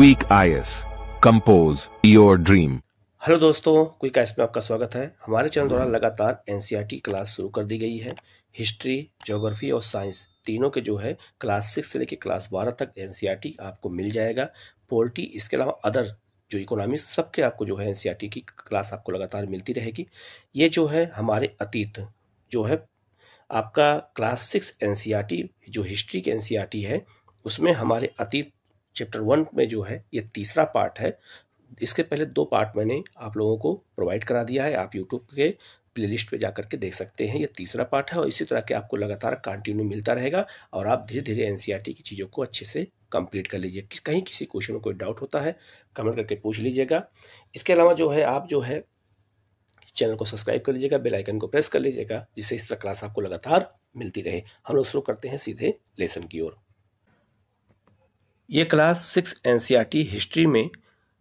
Quick IS. Compose your dream. Hello दोस्तों quick ice में आपका स्वागत है हमारे चैनल द्वारा लगातार एनसीईआरटी क्लास शुरू कर दी गई है हिस्ट्री ज्योग्राफी और साइंस तीनों के जो है क्लास सिक्स से लेकर क्लास बारह तक एनसीईआरटी आपको मिल जाएगा पोल्ट्री इसके अलावा अदर जो इकोनॉमिक्स सबके आपको जो है एनसीईआरटी की क्लास आपको लगातार मिलती रहेगी ये जो है हमारे अतीत, जो है आपका क्लास सिक्स एनसीईआरटी जो हिस्ट्री की एनसीईआरटी है, उसमें हमारे अतीत चैप्टर वन में जो है, ये तीसरा पार्ट है। इसके पहले दो पार्ट मैंने आप लोगों को प्रोवाइड करा दिया है। आप यूट्यूब के प्लेलिस्ट पे जा करके देख सकते हैं। ये तीसरा पार्ट है और इसी तरह के आपको लगातार कंटिन्यू मिलता रहेगा और आप धीरे धीरे एनसीईआरटी की चीज़ों को अच्छे से कंप्लीट कर लीजिए। किस, कहीं किसी क्वेश्चन में कोई डाउट होता है कमेंट करके पूछ लीजिएगा। इसके अलावा जो है, आप जो है चैनल को सब्सक्राइब कर लीजिएगा बेल आइकन को प्रेस कर लीजिएगा, जिससे इस तरह क्लास आपको लगातार मिलती रहे। हम लोग शुरू करते हैं सीधे लेसन की ओर। ये क्लास सिक्स एनसीईआरटी हिस्ट्री में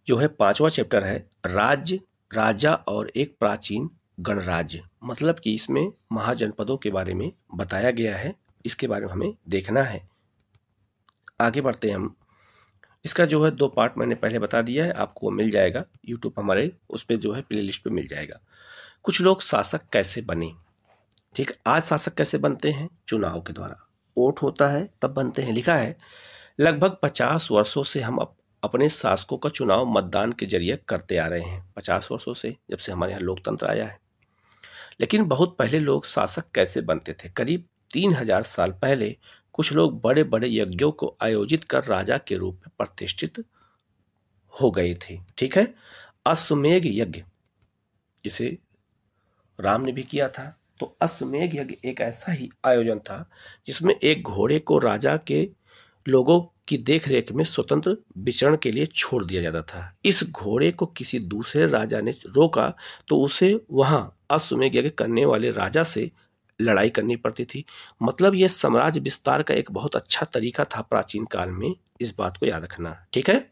जो है पांचवा चैप्टर है, राज्य, राजा और एक प्राचीन गणराज्य। मतलब कि इसमें महाजनपदों के बारे में बताया गया है, इसके बारे में हमें देखना है। आगे बढ़ते हैं हम। इसका जो है दो पार्ट मैंने पहले बता दिया है, आपको मिल जाएगा। यूट्यूब हमारे उस पर जो है प्ले लिस्ट मिल जाएगा। कुछ लोग शासक कैसे बने? ठीक, आज शासक कैसे बनते हैं? चुनाव के द्वारा। वोट होता है, तब बनते हैं। लिखा है लगभग पचास वर्षों से हम अप, अपने शासकों का चुनाव मतदान के ज़रिए करते आ रहे हैं। पचास वर्षों से जब से हमारे यहाँ लोकतंत्र आया है। लेकिन बहुत पहले लोग शासक कैसे बनते थे? करीब तीन हज़ार साल पहले कुछ लोग बड़े बड़े यज्ञों को आयोजित कर राजा के रूप में प्रतिष्ठित हो गए थे। ठीक है? अश्वमेघ यज्ञ जिसे राम ने भी किया था। तो अश्वमेघ यज्ञ एक ऐसा ही आयोजन था जिसमें एक घोड़े को राजा के लोगों की देखरेख में स्वतंत्र विचरण के लिए छोड़ दिया जाता था। इस घोड़े को किसी दूसरे राजा ने रोका तो उसे वहाँ अश्वमेघ यज्ञ करने वाले राजा से लड़ाई करनी पड़ती थी। मतलब यह साम्राज्य विस्तार का एक बहुत अच्छा तरीका था प्राचीन काल में, इस बात को याद रखना। ठीक है?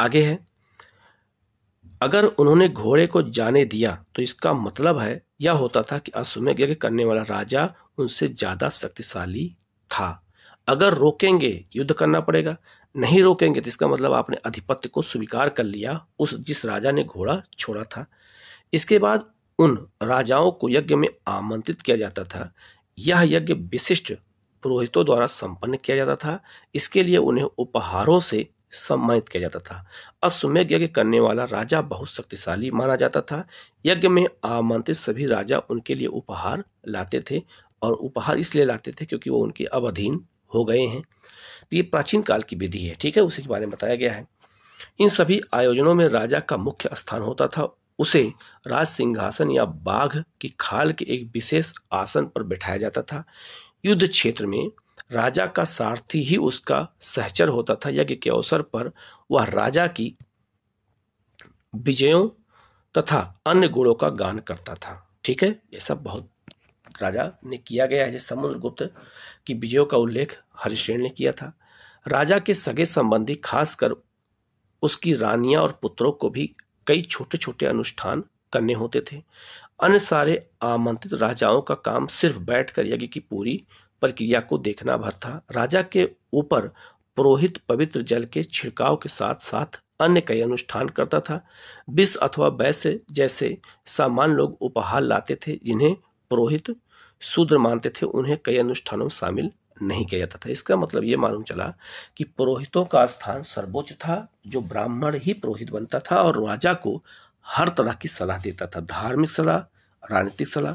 आगे है। अगर उन्होंने घोड़े को जाने दिया तो इसका मतलब है, यह होता था कि अश्वमेघ यज्ञ करने वाला राजा उनसे ज़्यादा शक्तिशाली था। अगर रोकेंगे, युद्ध करना पड़ेगा। नहीं रोकेंगे तो इसका मतलब आपने अधिपत्य को स्वीकार कर लिया, उस जिस राजा ने घोड़ा छोड़ा था। इसके बाद उन राजाओं को यज्ञ में आमंत्रित किया जाता था। यह यज्ञ विशिष्ट पुरोहितों द्वारा संपन्न किया जाता था। इसके लिए उन्हें उपहारों से सम्मानित किया जाता था। अश्वमेघ यज्ञ करने वाला राजा बहुत शक्तिशाली माना जाता था। यज्ञ में आमंत्रित सभी राजा उनके लिए उपहार लाते थे और उपहार इसलिए लाते थे क्योंकि वो उनके अवधीन हो गए हैं। तो ये प्राचीन काल की विधि है, ठीक है? उसी के बारे में बताया गया है। इन सभी आयोजनों में राजा का मुख्य स्थान होता था। उसे राज सिंहासन या बाघ की खाल के एक विशेष आसन पर बैठाया जाता था। युद्ध क्षेत्र में राजा का सारथी ही उसका सहचर होता था। यज्ञ के अवसर पर वह राजा की विजयों तथा अन्य गुणों का गान करता था, ठीक है? ये सब बहुत राजा ने किया गया है। जैसे समुद्रगुप्त की विजयों का उल्लेख हरिश्रेण ने किया था। राजा के सगे संबंधी खासकर उसकी रानियाँ और पुत्रों को भी कई छोटे छोटे अनुष्ठान करने होते थे। अन्य सारे आमंत्रित राजाओं का काम सिर्फ़ बैठकर यज्ञ की पूरी प्रक्रिया को देखना भर था। राजा के ऊपर पुरोहित पवित्र जल के छिड़काव के साथ साथ अन्य कई अनुष्ठान करता था। विष अथवा वैसे जैसे सामान लोग उपहार लाते थे, जिन्हें पुरोहित शूद्र मानते थे, उन्हें कई अनुष्ठानों में शामिल नहीं किया जाता था। इसका मतलब ये मालूम चला कि पुरोहितों का स्थान सर्वोच्च था, जो ब्राह्मण ही पुरोहित बनता था और राजा को हर तरह की सलाह देता था। धार्मिक सलाह, राजनीतिक सलाह।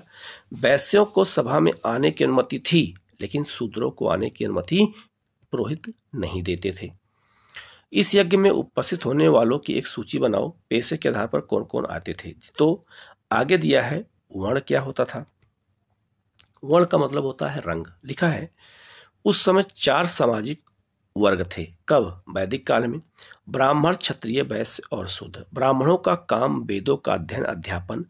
वैश्यों को सभा में आने की अनुमति थी, लेकिन शूद्रों को आने की अनुमति पुरोहित नहीं देते थे। इस यज्ञ में उपस्थित होने वालों की एक सूची बनाओ पैसे के आधार पर कौन कौन आते थे? तो आगे दिया है, वर्ण क्या होता था? वर्ण का मतलब होता है रंग। लिखा है, उस समय चार सामाजिक वर्ग थे। कब? वैदिक काल में। ब्राह्मण, क्षत्रिय, वैश्य और शुद्ध। ब्राह्मणों का काम वेदों का अध्ययन, अध्यापन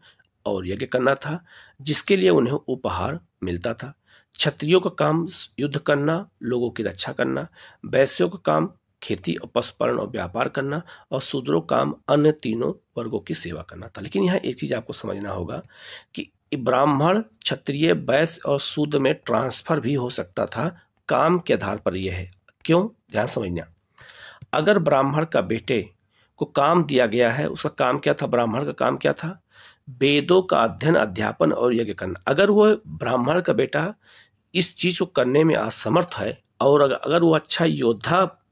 और यज्ञ करना था, जिसके लिए उन्हें उपहार मिलता था। क्षत्रियों का काम युद्ध करना, लोगों की रक्षा करना। वैश्यों का काम खेती और पशुपालन और व्यापार करना और शूद्रों काम अन्य तीनों वर्गों की सेवा करना था। लेकिन यहाँ एक चीज़ आपको समझना होगा कि ब्राह्मण, क्षत्रिय, वैश्य और शूद्र में ट्रांसफ़र भी हो सकता था, काम के आधार पर यह है। क्यों? ध्यान समझना। अगर ब्राह्मण का बेटे को काम दिया गया है, उसका काम क्या था? ब्राह्मण का काम क्या था? वेदों का अध्ययन, अध्यापन और यज्ञ करना। अगर वह ब्राह्मण का बेटा इस चीज़ को करने में असमर्थ है और अगर वो अच्छा योद्धा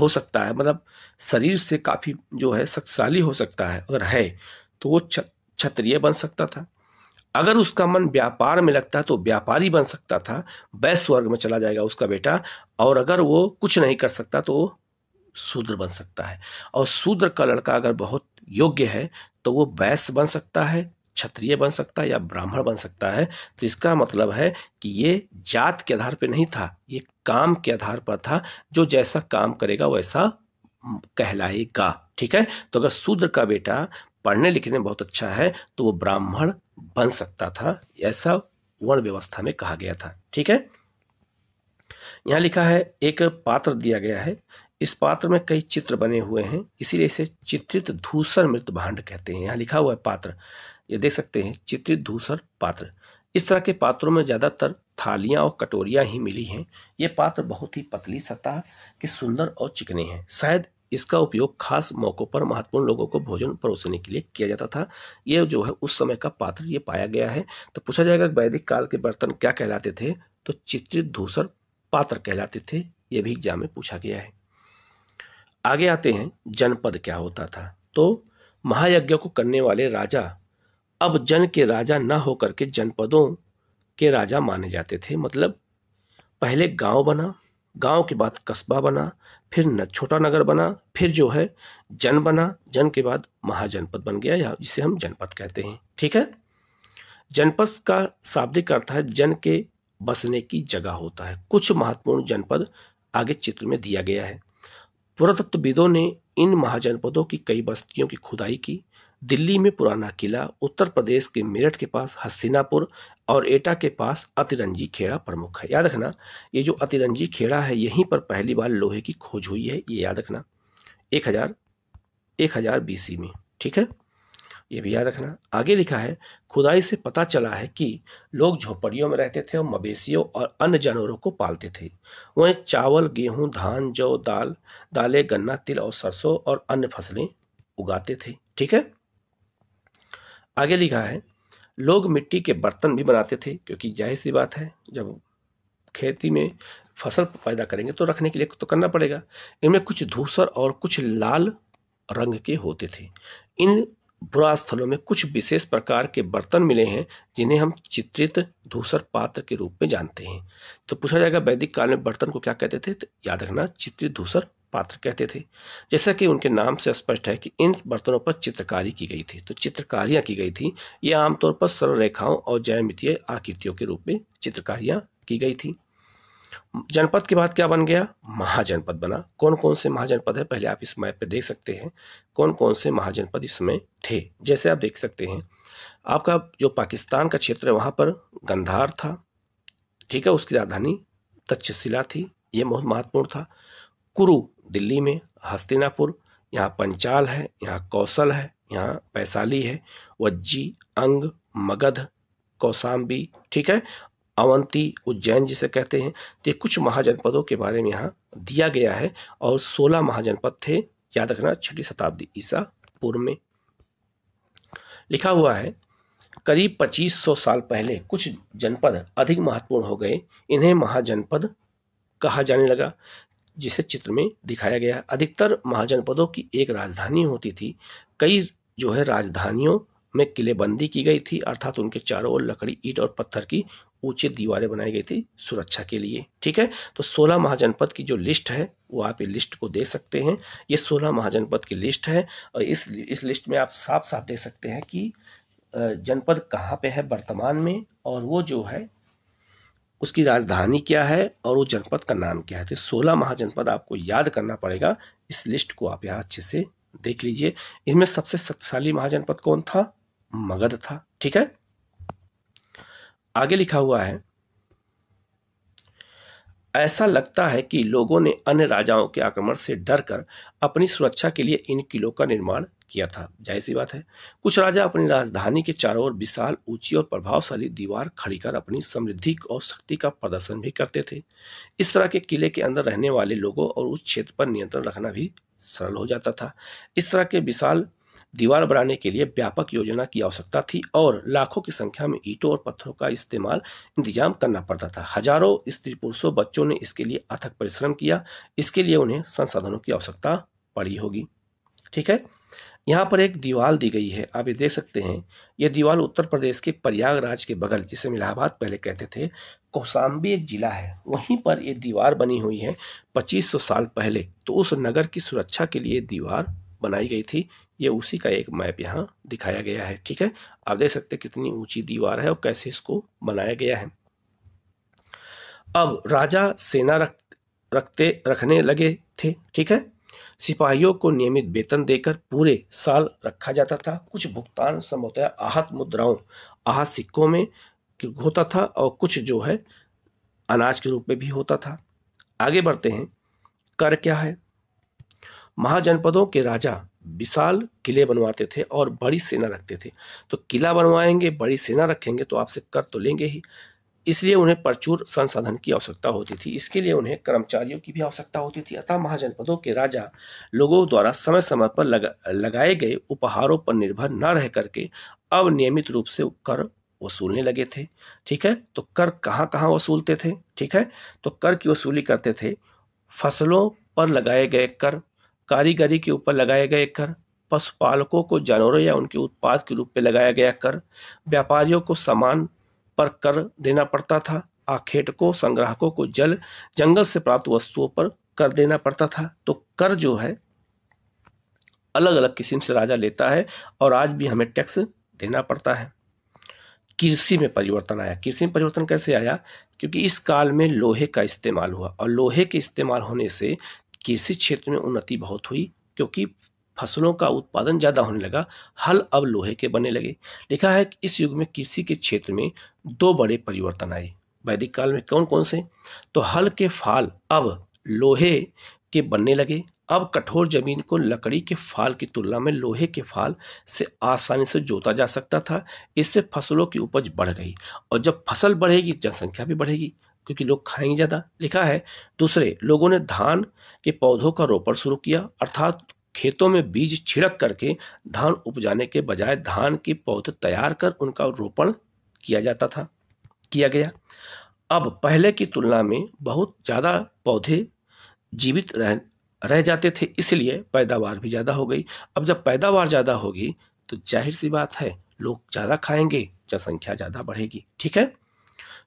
हो सकता है मतलब शरीर से काफ़ी जो है शक्तिशाली हो सकता है, अगर है तो वो क्षत्रिय बन सकता था। अगर उसका मन व्यापार में लगता तो व्यापारी बन सकता था वैश्य वर्ग में चला जाएगा उसका बेटा, और अगर वो कुछ नहीं कर सकता तो शूद्र बन सकता है। और शूद्र का लड़का अगर बहुत योग्य है तो वो वैश्य बन सकता है, क्षत्रिय बन सकता है या ब्राह्मण बन सकता है। तो इसका मतलब है कि ये जात के आधार पर नहीं था, ये काम के आधार पर था, जो जैसा काम करेगा वैसा कहलाएगा। ठीक है? तो अगर शूद्र का बेटा पढ़ने लिखने में बहुत अच्छा है तो वो ब्राह्मण बन सकता था, ऐसा वर्ण व्यवस्था में कहा गया था। ठीक है? यहाँ लिखा है, एक पात्र दिया गया है। इस पात्र में कई चित्र बने हुए हैं, इसीलिए इसे चित्रित धूसर मृत भांड कहते हैं। यहाँ लिखा हुआ है पात्र। ये देख सकते हैं, चित्रित धूसर पात्र। इस तरह के पात्रों में ज़्यादातर थालियाँ और कटोरियाँ ही मिली हैं। ये पात्र बहुत ही पतली सतह के सुंदर और चिकने हैं। शायद इसका उपयोग खास मौकों पर महत्वपूर्ण लोगों को भोजन परोसने के लिए किया जाता था। ये जो है, उस समय का पात्र ये पाया गया है। तो पूछा जाएगा वैदिक काल के बर्तन क्या कहलाते थे? तो चित्रित धूसर पात्र कहलाते थे, ये भी एग्ज़ाम में पूछा गया है। आगे आते हैं, जनपद क्या होता था? तो महायज्ञ को करने वाले राजा, अब जन के राजा न होकर के जनपदों के राजा माने जाते थे। मतलब पहले गाँव बना गाँव के बाद कस्बा बना, फिर न छोटा नगर बना, फिर जो है जन बना। जन के बाद महाजनपद बन गया, या जिसे हम जनपद कहते हैं। ठीक है? जनपद का शाब्दिक अर्थ है जन के बसने की जगह होता है। कुछ महत्वपूर्ण जनपद आगे चित्र में दिया गया है। पुरातत्वविदों ने इन महाजनपदों की कई बस्तियों की खुदाई की। दिल्ली में पुराना किला, उत्तर प्रदेश के मेरठ के पास हस्तिनापुर और एटा के पास अतिरंजी खेड़ा प्रमुख है। याद रखना, ये जो अतिरंजी खेड़ा है, यहीं पर पहली बार लोहे की खोज हुई है, ये याद रखना, एक हज़ार एक हज़ार बीसी में, ठीक है? ये भी याद रखना। आगे लिखा है, खुदाई से पता चला है कि लोग झोपड़ियों में रहते थे और मवेशियों और अन्य जानवरों को पालते थे। वहीं चावल, गेहूँ, धान, जौ, दाल, दालें, गन्ना, तिल और सरसों और अन्य फ़सलें उगाते थे, ठीक है? आगे लिखा है, लोग मिट्टी के बर्तन भी बनाते थे, क्योंकि ज़ाहिर सी बात है, जब खेती में फ़सल पैदा करेंगे तो रखने के लिए तो करना पड़ेगा। इनमें कुछ धूसर और कुछ लाल रंग के होते थे। इन बुरा स्थलों में कुछ विशेष प्रकार के बर्तन मिले हैं, जिन्हें हम चित्रित धूसर पात्र के रूप में जानते हैं। तो पूछा जाएगा, वैदिक काल में बर्तन को क्या कहते थे? तो याद रखना, चित्रित धूसर पात्र कहते थे। जैसा कि उनके नाम से स्पष्ट है कि इन बर्तनों पर चित्रकारी की गई थी। तो चित्रकारियाँ की गई थी। ये आमतौर पर सरल रेखाओं और जयमितीय आकृतियों के रूप में चित्रकारियाँ की गई थी। जनपद के बाद क्या बन गया? महाजनपद बना। कौन कौन से महाजनपद है? पहले आप इस मैप पे देख सकते हैं। कौन कौन से महाजनपद इसमें थे? जैसे आप देख सकते हैं। आपका जो पाकिस्तान का क्षेत्र है, वहाँ पर गंधार था। ठीक है, उसकी राजधानी तक्षशिला थी। ये बहुत महत्वपूर्ण था। कुरु दिल्ली में, हस्तिनापुर, यहाँ पंचाल है, यहाँ कौशल है, यहाँ पैसाली है, वज्जी, अंग, मगध, कौसाम्बी, ठीक है? अवंती, उज्जैन जिसे कहते हैं। तो कुछ महाजनपदों के बारे में यहाँ दिया गया है और सोलह महाजनपद थे, याद रखना, छठी शताब्दी ईसा पूर्व में। लिखा हुआ है, करीब 2500 साल पहले कुछ जनपद अधिक महत्वपूर्ण हो गए। इन्हें महाजनपद कहा जाने लगा। जिसे चित्र में दिखाया गया अधिकतर महाजनपदों की एक राजधानी होती थी। कई जो है राजधानियों में किलेबंदी की गई थी, अर्थात उनके चारों ओर लकड़ी, ईट और पत्थर की ऊँची दीवारें बनाई गई थी सुरक्षा के लिए। ठीक है? तो 16 महाजनपद की जो लिस्ट है, वो आप ये लिस्ट को देख सकते हैं। ये 16 महाजनपद की लिस्ट है और इस इस लिस्ट में आप साफ़ साफ़ देख सकते हैं कि जनपद कहाँ पे है वर्तमान में और वो जो है उसकी राजधानी क्या है और वो जनपद का नाम क्या है? तो सोलह महाजनपद आपको याद करना पड़ेगा। इस लिस्ट को आप यहाँ अच्छे से देख लीजिए। इनमें सबसे शक्तिशाली महाजनपद कौन था? मगध था। ठीक है? आगे लिखा हुआ है ऐसा लगता है कि लोगों ने अन्य राजाओं के आक्रमण से डरकर अपनी सुरक्षा के लिए इन किलों का निर्माण किया था। ज़ाहिर सी बात है, कुछ राजा अपनी राजधानी के चारों ओर विशाल, ऊँची और प्रभावशाली दीवार खड़ी कर अपनी समृद्धि और शक्ति का प्रदर्शन भी करते थे। इस तरह के किले के अंदर रहने वाले लोगों और उस क्षेत्र पर नियंत्रण रखना भी सरल हो जाता था। इस तरह के विशाल दीवार बनाने के लिए व्यापक योजना की आवश्यकता थी और लाखों की संख्या में ईंटों और पत्थरों का इस्तेमाल इंतज़ाम करना पड़ता था। हज़ारों स्त्री पुरुषों, बच्चों ने इसके लिए अथक परिश्रम किया। इसके लिए उन्हें संसाधनों की आवश्यकता पड़ी होगी। ठीक है? यहाँ पर एक दीवार दी गई है। आप ये देख सकते हैं। यह दीवार उत्तर प्रदेश के प्रयागराज के बगल, जिसे इलाहाबाद पहले कहते थे कौसाम्बी एक जिला है। वहीं पर यह दीवार बनी हुई है 2500 साल पहले। तो उस नगर की सुरक्षा के लिए दीवार बनाई गई थी। ये उसी का एक मैप यहाँ दिखाया गया है, ठीक है? आप देख सकते हैं कितनी ऊँची दीवार है और कैसे इसको बनाया गया है। अब राजा सेना रख, रखते, रखने लगे थे, ठीक है? सिपाहियों को नियमित वेतन देकर पूरे साल रखा जाता था। कुछ भुगतान संभवतः आहत मुद्राओं, आहत सिक्कों में होता था और कुछ जो है, अनाज के रूप में भी होता था। आगे बढ़ते हैं। कर क्या है? महाजनपदों के राजा विशाल किले बनवाते थे और बड़ी सेना रखते थे। तो किला बनवाएँगे बड़ी सेना रखेंगे तो आपसे कर तो लेंगे ही। इसलिए उन्हें प्रचुर संसाधन की आवश्यकता होती थी। इसके लिए उन्हें कर्मचारियों की भी आवश्यकता होती थी। अतः महाजनपदों के राजा लोगों द्वारा समय समय पर लगा, लगाए गए उपहारों पर निर्भर न रह करके अब नियमित रूप से कर वसूलने लगे थे। ठीक है? तो कर कहाँ कहाँ वसूलते थे? ठीक है? तो कर की वसूली करते थे। फ़सलों पर लगाए गए कर कारीगरी के ऊपर लगाए गए कर, पशुपालकों को जानवरों या उनके उत्पाद के रूप में लगाया गया कर, व्यापारियों को सामान पर कर देना पड़ता था। आखेटकों, संग्राहकों को जल, जंगल से प्राप्त वस्तुओं पर कर देना पड़ता था। तो कर जो है अलग अलग किस्म से राजा लेता है और आज भी हमें टैक्स देना पड़ता है। कृषि में परिवर्तन आया। कृषि में परिवर्तन कैसे आया? क्योंकि इस काल में लोहे का इस्तेमाल हुआ और लोहे के इस्तेमाल होने से कृषि क्षेत्र में उन्नति बहुत हुई, क्योंकि फ़सलों का उत्पादन ज़्यादा होने लगा, हल अब लोहे के बनने लगे। लिखा है कि इस युग में कृषि के क्षेत्र में दो बड़े परिवर्तन आए। वैदिक काल में कौन कौन से? तो हल के फाल अब लोहे के बनने लगे। अब कठोर ज़मीन को लकड़ी के फाल की तुलना में लोहे के फाल से आसानी से जोता जा सकता था। इससे फ़सलों की उपज बढ़ गई और जब फ़सल बढ़ेगी, जनसंख्या भी बढ़ेगी। क्योंकि लोग खाएँगे ज़्यादा। लिखा है, दूसरे, लोगों ने धान के पौधों का रोपण शुरू किया, अर्थात खेतों में बीज छिड़क करके धान उपजाने के बजाय धान के पौधे तैयार कर उनका रोपण किया जाता था, किया गया। अब पहले की तुलना में बहुत ज़्यादा पौधे जीवित रह रह जाते थे, इसलिए पैदावार भी ज़्यादा हो गई। अब जब पैदावार ज़्यादा होगी तो ज़ाहिर सी बात है, लोग ज़्यादा खाएँगे, जनसंख्या ज़्यादा बढ़ेगी। ठीक है?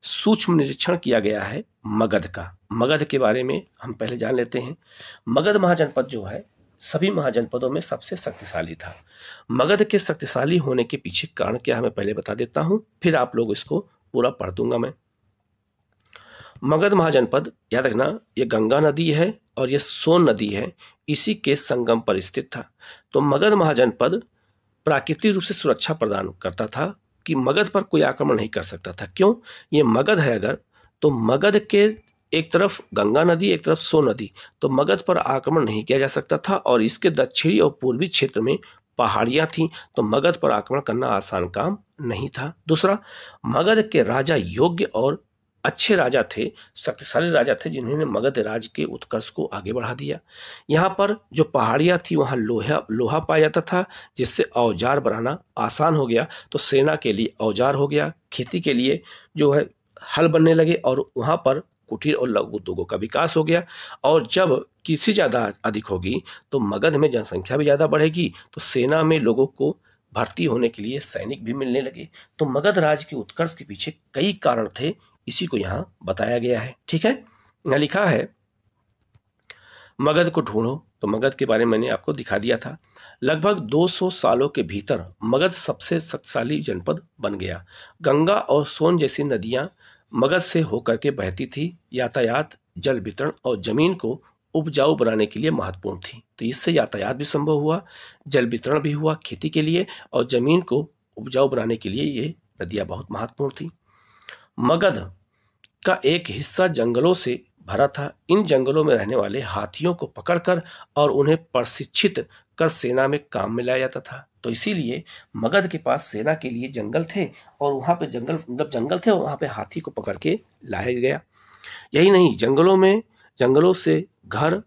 सूक्ष्म निरीक्षण किया गया है मगध का। मगध के बारे में हम पहले जान लेते हैं। मगध महाजनपद जो है, सभी महाजनपदों में सबसे शक्तिशाली था। मगध के शक्तिशाली होने के पीछे कारण क्या है मैं पहले बता देता हूँ, फिर आप लोग इसको पूरा पढ़ दूँगा मैं। मगध महाजनपद, याद रखना, ये गंगा नदी है और ये सोन नदी है, इसी के संगम पर स्थित था। तो मगध महाजनपद प्राकृतिक रूप से सुरक्षा प्रदान करता था कि मगध पर कोई आक्रमण नहीं कर सकता था। क्यों? ये मगध है अगर तो मगध के एक तरफ़ गंगा नदी, एक तरफ़ सो नदी तो मगध पर आक्रमण नहीं किया जा सकता था और इसके दक्षिणी और पूर्वी क्षेत्र में पहाड़ियाँ थीं तो मगध पर आक्रमण करना आसान काम नहीं था। दूसरा, मगध के राजा योग्य और अच्छे राजा थे, शक्तिशाली राजा थे, जिन्होंने मगध राज के उत्कर्ष को आगे बढ़ा दिया। यहाँ पर जो पहाड़ियाँ थी, वहाँ लोहा लोहा पाया जाता था, जिससे औज़ार बनाना आसान हो गया। तो सेना के लिए औज़ार हो गया, खेती के लिए जो है, हल बनने लगे और वहाँ पर कुटीर और लघु उद्योगों का विकास हो गया। और जब कृषि ज़्यादा अधिक होगी तो मगध में जनसंख्या भी ज़्यादा बढ़ेगी तो सेना में लोगों को भर्ती होने के लिए सैनिक भी मिलने लगे। तो मगध राज के उत्कर्ष के पीछे कई कारण थे इसी को यहाँ बताया गया है, ठीक है? यहाँ लिखा है, मगध को ढूंढो। तो मगध के बारे में मैंने आपको दिखा दिया था। लगभग 200 सालों के भीतर मगध सबसे शक्तिशाली जनपद बन गया। गंगा और सोन जैसी नदियाँ मगध से होकर के बहती थी। यातायात, जल वितरण और ज़मीन को उपजाऊ बनाने के लिए महत्वपूर्ण थी। तो इससे यातायात भी संभव हुआ, जल वितरण भी हुआ खेती के लिए और ज़मीन को उपजाऊ बनाने के लिए ये नदियाँ बहुत महत्वपूर्ण थी। मगध का एक हिस्सा जंगलों से भरा था। इन जंगलों में रहने वाले हाथियों को पकड़कर और उन्हें प्रशिक्षित कर सेना में काम में लाया जाता था। तो इसीलिए मगध के पास सेना के लिए जंगल थे और वहाँ पे जंगल मतलब जंगल थे और वहाँ पे हाथी को पकड़ के लाया गया। यही नहीं, जंगलों में, जंगलों से घर,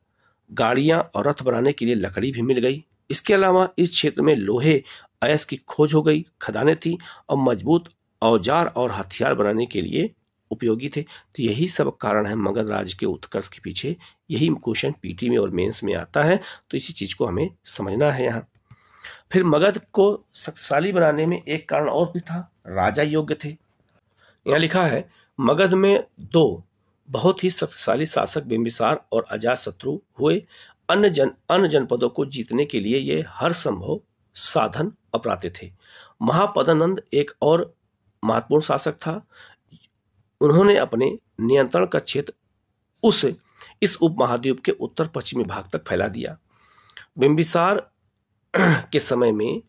गाड़ियाँ और रथ बनाने के लिए लकड़ी भी मिल गई। इसके अलावा इस क्षेत्र में लोहे अयस की खोज हो गई, खदानें थी और मज़बूत औज़ार और हथियार बनाने के लिए उपयोगी थे। तो यही सब कारण है मगध राज्य के उत्कर्ष के पीछे। यही क्वेश्चन पीटी में और मेंस में आता है। तो इसी चीज़ को हमें समझना है यहाँ। फिर मगध को शक्तिशाली बनाने में एक कारण और भी था। राजा योग्य थे। यहाँ लिखा है, मगध में दो बहुत ही शक्तिशाली शासक बिंबिसार और अजात शत्रु हुए। अन्य जन, अन्य जनपदों को जीतने के लिए ये हर संभव साधन अपराते थे। महापदानंद एक और महत्वपूर्ण शासक था। उन्होंने अपने नियंत्रण का क्षेत्र उस, इस उपमहाद्वीप के उत्तर पश्चिमी भाग तक फैला दिया। बिंबिसार के समय में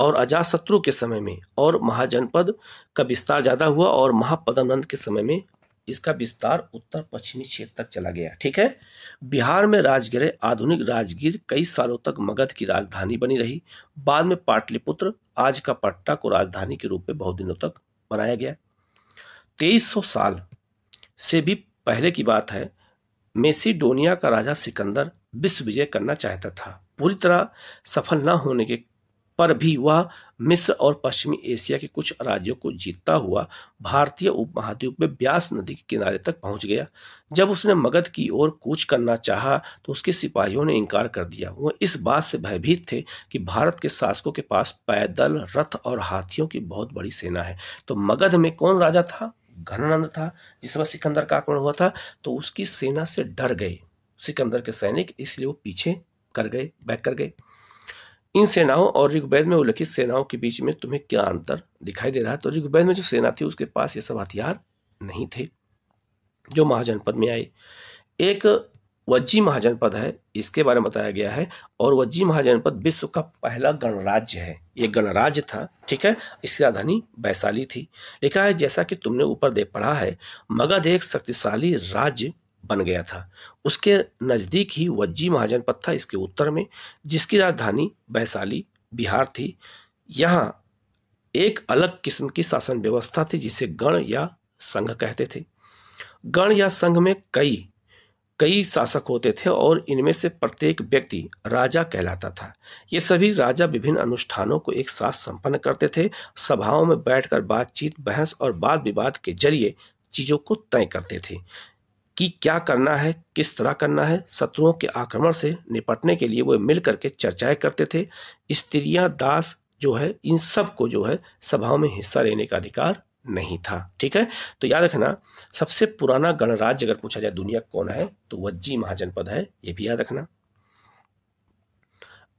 और अजाशत्रु के समय में और महाजनपद का विस्तार ज़्यादा हुआ और महापदानंद के समय में इसका विस्तार उत्तर पश्चिमी क्षेत्र तक चला गया। ठीक है? बिहार में राजगिर आधुनिक राजगीर कई सालों तक मगध की राजधानी बनी रही। बाद में पाटलिपुत्र, आज का पट्टा को राजधानी के रूप में बहुत दिनों तक बनाया गया। तेईस सौ साल से भी पहले की बात है, मेसिडोनिया का राजा सिकंदर विश्व विजय करना चाहता था। पूरी तरह सफल न होने के पर भी वह मिस्र और पश्चिमी एशिया के कुछ राज्यों को जीतता हुआ भारतीय उपमहाद्वीप में ब्यास नदी के किनारे तक पहुँच गया। जब उसने मगध की ओर कूच करना चाहा तो उसके सिपाहियों ने इनकार कर दिया। वह इस बात से भयभीत थे कि भारत के शासकों के पास पैदल, रथ और हाथियों की बहुत बड़ी सेना है। तो मगध में कौन राजा था? घनानंद था, जिस वक्त सिकंदर का आक्रमण हुआ था तो उसकी सेना से डर गए। सिकंदर के सैनिक इसलिए वो पीछे कर गए, बैक कर गए। इन सेनाओं और ऋग्वेद में उल्लिखित सेनाओं के बीच में तुम्हें क्या अंतर दिखाई दे रहा है? तो ऋग्वेद में जो सेना थी, उसके पास ये सब हथियार नहीं थे, जो महाजनपद में आए। एक वज्जी महाजनपद है, इसके बारे में बताया गया है, और वज्जी महाजनपद विश्व का पहला गणराज्य है। ये गणराज्य था, ठीक है? इसकी राजधानी वैशाली थी। लिखा है, जैसा कि तुमने ऊपर देख पढ़ा है, मगध एक शक्तिशाली राज्य बन गया था। उसके नज़दीक ही वज्जी महाजनपद था इसके उत्तर में, जिसकी राजधानी वैशाली, बिहार थी। यहाँ एक अलग किस्म की शासन व्यवस्था थी, जिसे गण या संघ कहते थे। गण या संघ में कई कई शासक होते थे और इनमें से प्रत्येक व्यक्ति राजा कहलाता था। ये सभी राजा विभिन्न अनुष्ठानों को एक साथ संपन्न करते थे। सभाओं में बैठकर बातचीत, बहस और वाद विवाद के ज़रिए चीज़ों को तय करते थे। कि क्या करना है, किस तरह करना है, शत्रुओं के आक्रमण से निपटने के लिए वो मिल करके चर्चाएँ करते थे। स्त्रियाँ, दास जो है, इन सबको जो है, सभाओं में हिस्सा लेने का अधिकार नहीं था, ठीक है? तो याद रखना, सबसे पुराना गणराज्य अगर पूछा जाए, दुनिया कौन है तो वज्जी महाजनपद है, ये भी याद रखना।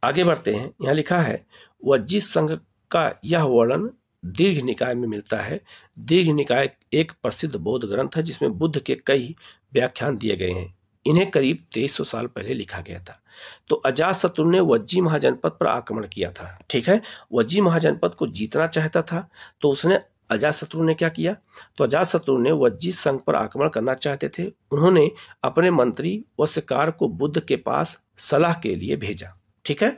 आगे बढ़ते हैं, यहाँ लिखा है वज्जी संघ का यह वर्णन दीर्घ निकाय में मिलता है। दीर्घ निकाय एक प्रसिद्ध बौद्ध ग्रंथ है, जिसमें बुद्ध के कई व्याख्यान दिए गए हैं। इन्हें करीब तेईस सौ साल पहले लिखा गया था। तो अजात शत्रु ने वज्जी महाजनपद पर आक्रमण किया था। ठीक है? वज्जी महाजनपद को जीतना चाहता था तो उसने अजात शत्रु ने क्या किया? तो अजात शत्रु ने वज्जी संघ पर आक्रमण करना चाहते थे। उन्होंने अपने मंत्री व शिकार को बुद्ध के पास सलाह के लिए भेजा। ठीक है?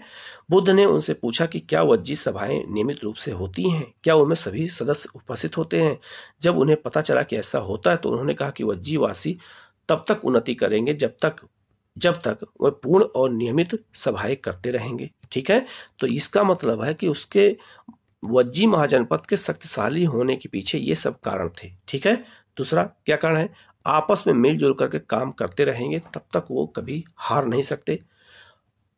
बुद्ध ने उनसे पूछा कि क्या वज्जी सभाएँ नियमित रूप से होती हैं? क्या उनमें सभी सदस्य उपस्थित होते हैं? जब उन्हें पता चला कि ऐसा होता है तो उन्होंने कहा कि वज्जी वासी तब तक उन्नति करेंगे जब तक जब तक वह पूर्ण और नियमित सभाएँ करते रहेंगे। ठीक है? तो इसका मतलब है कि उसके वज्जी महाजनपद के शक्तिशाली होने के पीछे ये सब कारण थे। ठीक है? दूसरा क्या कारण है? आपस में मिलजुल करके काम करते रहेंगे, तब तक वो कभी हार नहीं सकते।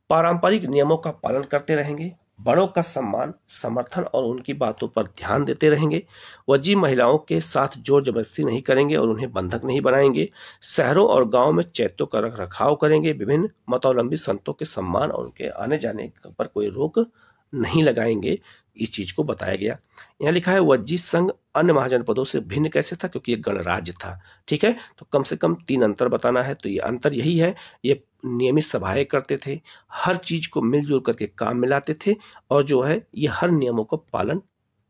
पारंपरिक नियमों का पालन करते रहेंगे, बड़ों का सम्मान, समर्थन और उनकी बातों पर ध्यान देते रहेंगे वजी महिलाओं के साथ ज़ोर ज़बरदस्ती नहीं करेंगे और उन्हें बंधक नहीं बनाएँगे, शहरों और गाँवों में चैत्यों का रख रखाव करेंगे, विभिन्न मतौलंबी संतों के सम्मान और उनके आने जाने पर कोई रोक नहीं लगाएँगे, इस चीज़ को बताया गया। यहाँ लिखा है, वज्जी संघ अन्य महाजनपदों से भिन्न कैसे था, क्योंकि ये गणराज्य था। ठीक है तो कम से कम तीन अंतर बताना है तो ये अंतर यही है, ये नियमित सभाएँ करते थे, हर चीज़ को मिलजुल करके काम मिलाते थे और जो है, ये हर नियमों का पालन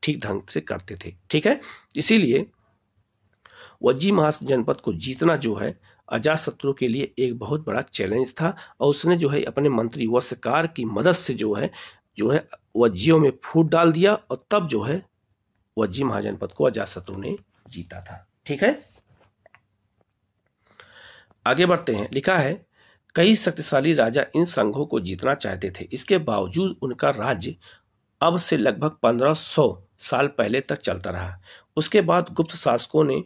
ठीक ढंग से करते थे। ठीक है? इसीलिए वज्जी महाजनपद को जीतना जो है अजात शत्रु के लिए एक बहुत बड़ा चैलेंज था और उसने जो है, अपने मंत्री वस्कार की मदद से जो है जो है, वज्जियों में फूट डाल दिया और तब जो है, वज्जी महाजनपद को अजात शत्रु ने जीता था। ठीक है? आगे बढ़ते हैं। लिखा है कई शक्तिशाली राजा इन संघों को जीतना चाहते थे। इसके बावजूद उनका राज्य अब से लगभग 1500 साल पहले तक चलता रहा। उसके बाद गुप्त शासकों ने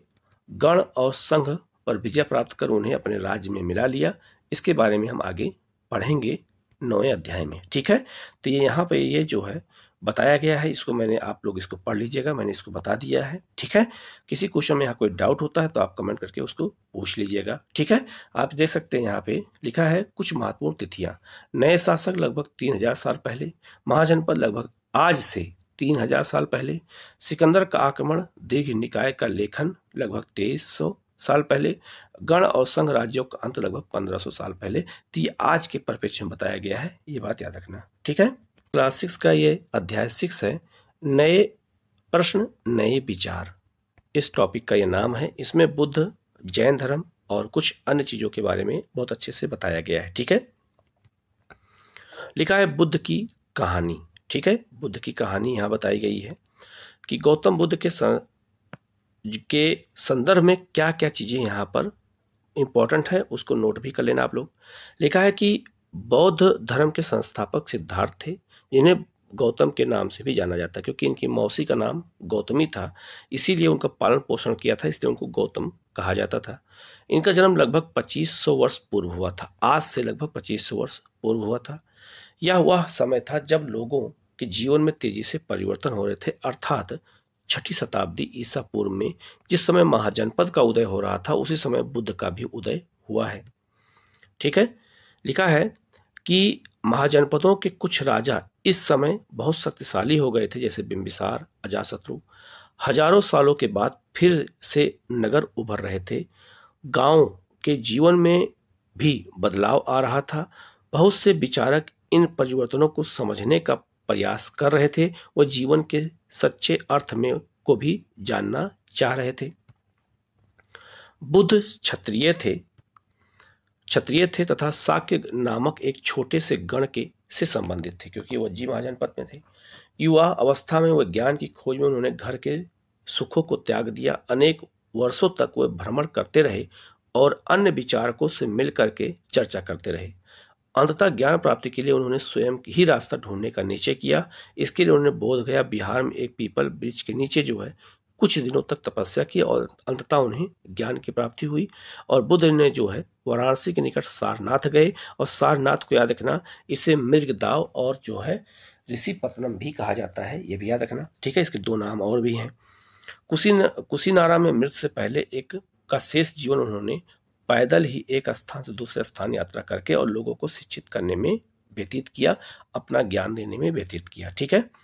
गण और संघ पर विजय प्राप्त कर उन्हें अपने राज्य में मिला लिया। इसके बारे में हम आगे पढ़ेंगे नौवें अध्याय में। ठीक है? तो ये यहाँ पे ये जो है बताया गया है, इसको मैंने, आप लोग इसको पढ़ लीजिएगा, मैंने इसको बता दिया है, ठीक है? किसी क्वेश्चन में यहाँ कोई डाउट होता है तो आप कमेंट करके उसको पूछ लीजिएगा, ठीक है? आप देख सकते हैं यहाँ पे लिखा है कुछ महत्वपूर्ण तिथियाँ। नए शासक लगभग तीन हज़ार साल पहले, महाजनपद लगभग आज से तीन हज़ार साल पहले, सिकंदर का आक्रमण, दीर्घ निकाय का लेखन लगभग तेईस सौ साल पहले, गण और संघ राज्यों का अंत लगभग पंद्रह सौ साल पहले तो आज के परिप्रेक्ष्य में बताया गया है, ये बात याद रखना, ठीक है? क्लास सिक्स का ये अध्याय सिक्स है नए प्रश्न नए विचार। इस टॉपिक का ये नाम है। इसमें बुद्ध जैन धर्म और कुछ अन्य चीज़ों के बारे में बहुत अच्छे से बताया गया है ठीक है? लिखा है बुद्ध की कहानी ठीक है? बुद्ध की कहानी यहाँ बताई गई है कि गौतम बुद्ध के सं, के संदर्भ में क्या क्या चीज़ें यहाँ पर इंपॉर्टेंट है उसको नोट भी कर लेना आप लोग। लिखा है कि बौद्ध धर्म के संस्थापक सिद्धार्थ थे। जिन्हें गौतम के नाम से भी जाना जाता है, क्योंकि इनकी मौसी का नाम गौतमी था, इसीलिए उनका पालन पोषण किया था, इसलिए उनको गौतम कहा जाता था। इनका जन्म लगभग 2500 वर्ष पूर्व हुआ था, आज से लगभग 2500 वर्ष पूर्व हुआ था। यह वह समय था जब लोगों के जीवन में तेज़ी से परिवर्तन हो रहे थे, अर्थात छठी शताब्दी ईसा पूर्व में जिस समय महाजनपद का उदय हो रहा था, उसी समय बुद्ध का भी उदय हुआ है। ठीक है? लिखा है कि महाजनपदों के कुछ राजा इस समय बहुत शक्तिशाली हो गए थे, जैसे बिंबिसार, अजाशत्रु। हज़ारों सालों के बाद फिर से नगर उभर रहे थे। गाँव के जीवन में भी बदलाव आ रहा था। बहुत से विचारक इन परिवर्तनों को समझने का प्रयास कर रहे थे। वो जीवन के सच्चे अर्थ में को भी जानना चाह रहे थे। बुद्ध क्षत्रिय थे। क्षत्रिय थे तथा साक्य नामक एक छोटे से गण के से संबंधित थे, क्योंकि वह जी महाजनपद में थे। युवा अवस्था में वह ज्ञान की खोज में उन्होंने घर के सुखों को त्याग दिया। अनेक वर्षों तक वह भ्रमण करते रहे और अन्य विचारकों से मिल करके चर्चा करते रहे। अंततः ज्ञान प्राप्ति के लिए उन्होंने स्वयं ही रास्ता ढूँढने का निश्चय किया। इसके लिए उन्होंने बोध गया बिहार में एक पीपल ब्रिज के नीचे जो है कुछ दिनों तक तपस्या की और अंततः उन्हें ज्ञान की प्राप्ति हुई और बुद्ध ने जो है वाराणसी के निकट सारनाथ गए और सारनाथ को याद रखना इसे मृग दाव और जो है ऋषि पत्नम भी कहा जाता है, ये भी याद रखना। ठीक है, इसके दो नाम और भी हैं। कुशीन, कुशीनारा में मृत से पहले एक का शेष जीवन उन्होंने पैदल ही एक स्थान से दूसरे स्थान यात्रा करके और लोगों को शिक्षित करने में व्यतीत किया, अपना ज्ञान देने में व्यतीत किया। ठीक है?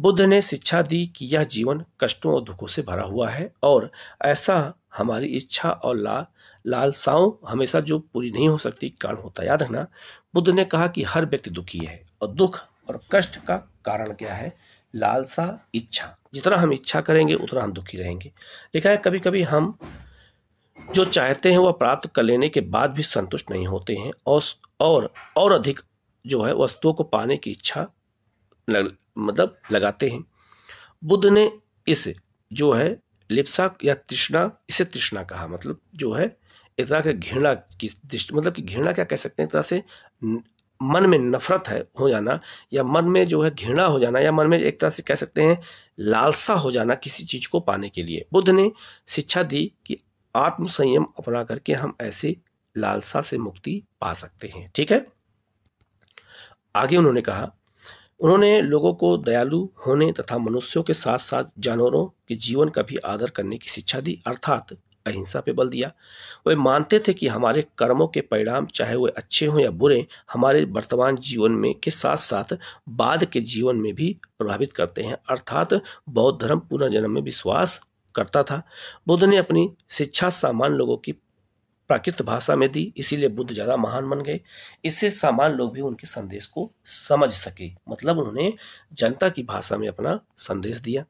बुद्ध ने शिक्षा दी कि यह जीवन कष्टों और दुखों से भरा हुआ है और ऐसा हमारी इच्छा और ला, लालसाओं हमेशा जो पूरी नहीं हो सकती कारण होता याद रखना, बुद्ध ने कहा कि हर व्यक्ति दुखी है और दुख और कष्ट का कारण क्या है? लालसा, इच्छा। जितना हम इच्छा करेंगे, उतना हम दुखी रहेंगे। लिखा है कभी कभी हम जो चाहते हैं, वह प्राप्त कर लेने के बाद भी संतुष्ट नहीं होते हैं और और और अधिक जो है वस्तुओं को पाने की इच्छा मतलब लगाते हैं। बुद्ध ने इस जो है लिप्सा या तृष्णा, इसे तृष्णा कहा मतलब जो है एक तरह के घृणा की दृष्टि मतलब कि घृणा क्या कह सकते हैं? एक तरह से मन में नफरत है, हो जाना, या मन में जो है घृणा हो जाना, या मन में एक तरह से कह सकते हैं लालसा हो जाना किसी चीज़ को पाने के लिए। बुद्ध ने शिक्षा दी कि आत्म संयम अपना करके हम ऐसे लालसा से मुक्ति पा सकते हैं। ठीक है? आगे उन्होंने कहा उन्होंने लोगों को दयालु होने तथा मनुष्यों के साथ साथ जानवरों के जीवन का भी आदर करने की शिक्षा दी, अर्थात अहिंसा पे बल दिया। वे मानते थे कि हमारे कर्मों के परिणाम, चाहे वे अच्छे हों या बुरे, हमारे वर्तमान जीवन में के साथ साथ बाद के जीवन में भी प्रभावित करते हैं। अर्थात बौद्ध धर्म पुनर्जन्म में विश्वास करता था। बुद्ध ने अपनी शिक्षा सामान्य लोगों की प्राकृत भाषा में दी इसीलिए बुद्ध ज़्यादा महान बन गए। इससे सामान्य लोग भी उनके संदेश को समझ सके। मतलब उन्होंने जनता की भाषा में अपना संदेश दिया।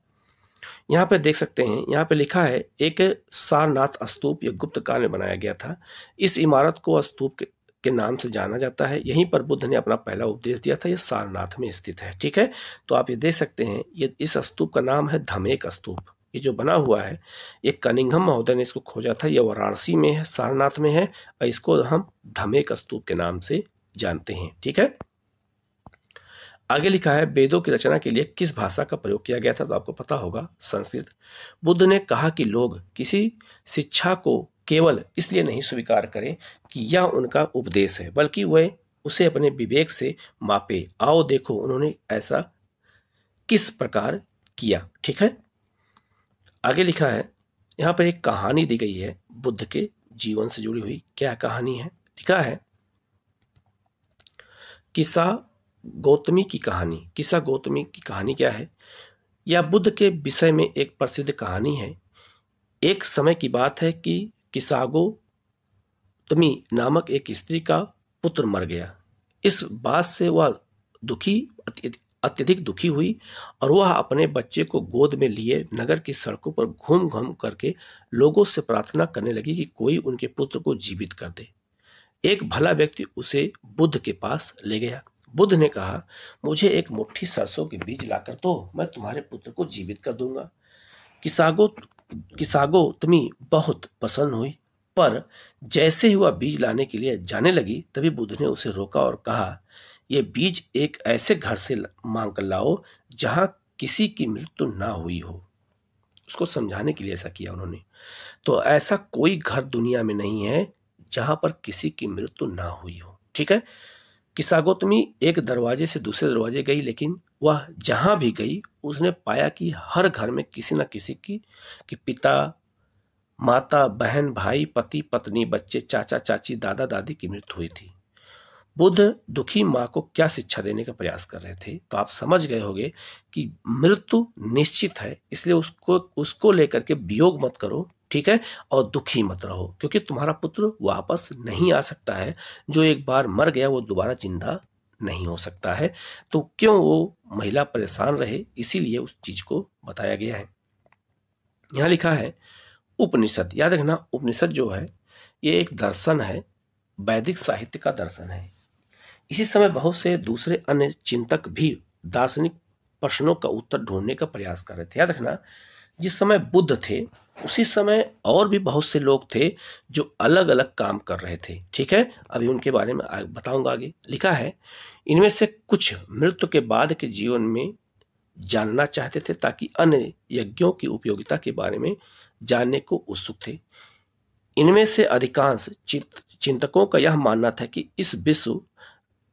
यहाँ पे देख सकते हैं यहाँ पे लिखा है एक सारनाथ स्तूप यह गुप्त काल में बनाया गया था। इस इमारत को स्तूप के, के नाम से जाना जाता है। यहीं पर बुद्ध ने अपना पहला उपदेश दिया था यह सारनाथ में स्थित है ठीक है? तो आप ये देख सकते हैं ये इस स्तूप का नाम है धमेक स्तूप। ये जो बना हुआ है, ये कनिंघम महोदय ने इसको खोजा था यह वाराणसी में है, सारनाथ में है, और इसको हम धमेक स्तूप के नाम से जानते हैं, ठीक है? आगे लिखा है, वेदों की रचना के लिए किस भाषा का प्रयोग किया गया था तो आपको पता होगा, संस्कृत। बुद्ध ने कहा कि लोग किसी शिक्षा को केवल इसलिए नहीं स्वीकार करें कि यह उनका उपदेश है, बल्कि वह उसे अपने विवेक से मापे। आओ देखो उन्होंने ऐसा किस प्रकार किया, ठीक है? आगे लिखा है, यहाँ पर एक कहानी दी गई है, बुद्ध के जीवन से जुड़ी हुई क्या कहानी है? लिखा है, किसा गौतमी की कहानी। किसा गौतमी की कहानी क्या है? यह बुद्ध के विषय में एक प्रसिद्ध कहानी है। एक समय की बात है कि किसागो तमी नामक एक स्त्री का पुत्र मर गया। इस बात से वह दुखी अत्यधिक दुखी हुई और वह अपने बच्चे को गोद में लिए नगर की सड़कों पर घूम घूम करके लोगों से प्रार्थना करने लगी कि कोई उनके पुत्र को जीवित कर दे। एक भला व्यक्ति उसे बुद्ध के पास ले गया। बुद्ध ने कहा, मुझे एक मुट्ठी सरसों के बीज लाकर दो तो मैं तुम्हारे पुत्र को जीवित कर दूँगा। किसागो किसागो, तुम्हें बहुत पसंद हुई, पर जैसे ही वह बीज लाने के लिए जाने लगी, तभी बुद्ध ने उसे रोका और कहा यह बीज एक ऐसे घर से मांग कर लाओ, जहाँ किसी की मृत्यु ना हुई हो। उसको समझाने के लिए ऐसा किया उन्होंने। तो ऐसा कोई घर दुनिया में नहीं है, जहाँ पर किसी की मृत्यु ना हुई हो। ठीक है? किसागोतमी एक दरवाजे से दूसरे दरवाजे गई, लेकिन वह जहाँ भी गई, उसने पाया कि हर घर में किसी न किसी की, कि पिता, माता, बहन, भाई, पति, पत्नी, बच्चे, चाचा, चाची, दादा, दादी की मृत्यु हुई थी। बुद्ध दुखी माँ को क्या शिक्षा देने का प्रयास कर रहे थे? तो आप समझ गए होंगे कि मृत्यु निश्चित है, इसलिए उसको उसको लेकर के वियोग मत करो, ठीक है? और दुखी मत रहो, क्योंकि तुम्हारा पुत्र वापस नहीं आ सकता है। जो एक बार मर गया, वो दोबारा ज़िंदा नहीं हो सकता है। तो क्यों वो महिला परेशान रहे? इसीलिए उस चीज़ को बताया गया है। यहाँ लिखा है, उपनिषद, याद रखना, उपनिषद जो है, ये एक दर्शन है, वैदिक साहित्य का दर्शन है। इसी समय बहुत से दूसरे अन्य चिंतक भी दार्शनिक प्रश्नों का उत्तर ढूँढने का प्रयास कर रहे थे। याद रखना, जिस समय बुद्ध थे, उसी समय और भी बहुत से लोग थे जो अलग अलग काम कर रहे थे। ठीक है? अभी उनके बारे में बताऊँगा आगे। लिखा है, इनमें से कुछ मृत्यु के बाद के जीवन में जानना चाहते थे ताकि अन्य यज्ञों की उपयोगिता के बारे में जानने को उत्सुक थे। इनमें से अधिकांश चिंतकों का यह मानना था कि इस विश्व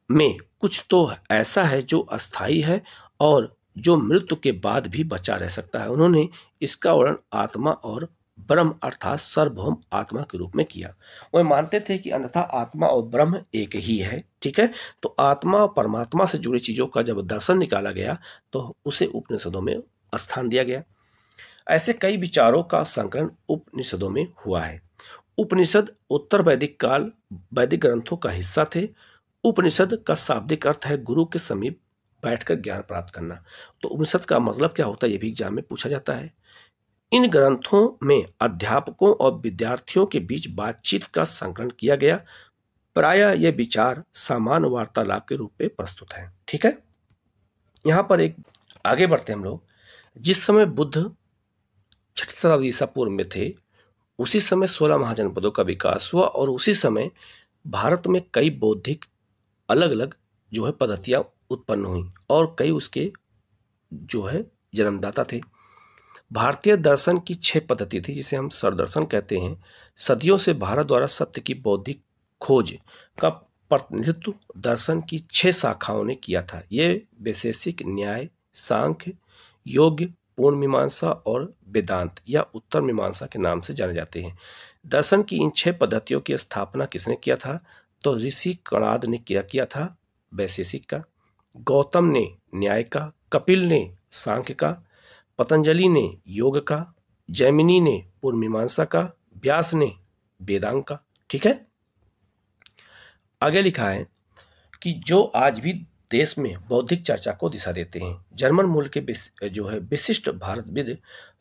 में कुछ तो ऐसा है जो अस्थाई है और जो मृत्यु के बाद भी बचा रह सकता है। उन्होंने इसका वर्णन आत्मा और ब्रह्म अर्थात सर्वभौम आत्मा के रूप में किया। वह मानते थे कि अन्यथा आत्मा और ब्रह्म एक ही है, ठीक है? तो आत्मा और परमात्मा से जुड़ी चीज़ों का जब दर्शन निकाला गया तो उसे उपनिषदों में स्थान दिया गया। ऐसे कई विचारों का संकलन उपनिषदों में हुआ है। उपनिषद उत्तर वैदिक काल, वैदिक ग्रंथों का हिस्सा थे। उपनिषद का शाब्दिक अर्थ है गुरु के समीप बैठकर ज्ञान प्राप्त करना। तो उपनिषद का मतलब क्या होता है ये भी एग्ज़ाम में पूछा जाता है। इन ग्रंथों में अध्यापकों और विद्यार्थियों के बीच बातचीत का संकलन किया गया। प्राय यह विचार सामान्य वार्तालाप के रूप में प्रस्तुत है। ठीक है? यहाँ पर एक आगे बढ़ते हम लोग। जिस समय बुद्ध छठी पूर्व में थे, उसी समय सोलह महाजनपदों का विकास हुआ और उसी समय भारत में कई बौद्धिक अलग अलग जो है पद्धतियाँ उत्पन्न हुई और कई उसके जो है जन्मदाता थे। भारतीय दर्शन की छह पद्धति थी, जिसे हम सरदर्शन कहते हैं। सदियों से भारत द्वारा सत्य की बौद्धिक खोज का प्रतिनिधित्व दर्शन की छह शाखाओं ने किया था। ये वैशेषिक, न्याय, सांख्य योग्य पूर्ण मीमांसा और वेदांत या उत्तर मीमांसा के नाम से जाने जाते हैं। दर्शन की इन छह पद्धतियों की स्थापना किसने किया था? तो ऋषि कणाद ने किया किया था? वैशेषिक का, गौतम ने न्याय का, कपिल ने सांख्य का, पतंजलि ने योग का, जैमिनी ने पूर्व मीमांसा का, व्यास ने वेदांग का। ठीक है? आगे लिखा है कि जो आज भी देश में बौद्धिक चर्चा को दिशा देते हैं, जर्मन मूल के जो है, विशिष्ट भारतविद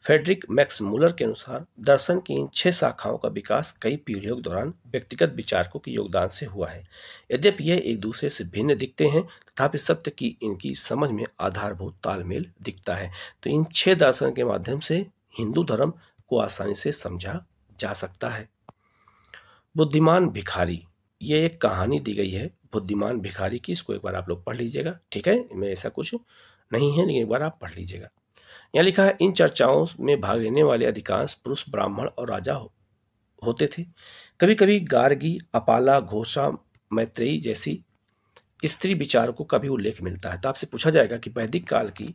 फेडरिक मैक्स मुलर के अनुसार दर्शन की इन छह शाखाओं का विकास कई पीढ़ियों के दौरान व्यक्तिगत विचारकों के योगदान से हुआ है। यद्यपि यह एक दूसरे से भिन्न दिखते हैं, तथापि सत्य की इनकी समझ में आधारभूत तालमेल दिखता है। तो इन छह दर्शन के माध्यम से हिंदू धर्म को आसानी से समझा जा सकता है। बुद्धिमान भिखारी, ये एक कहानी दी गई है। बुद्धिमान भिखारी की इसको एक बार आप लोग पढ़ लीजिएगा, ठीक है? मैं ऐसा कुछ नहीं है, लेकिन एक बार आप पढ़ लीजिएगा। यहाँ लिखा है इन चर्चाओं में भाग लेने वाले अधिकांश पुरुष ब्राह्मण और राजा हो, होते थे। कभी कभी गार्गी अपाला घोषा मैत्रेयी जैसी स्त्री विचारकों का भी उल्लेख मिलता है। तो आपसे पूछा जाएगा कि वैदिक काल की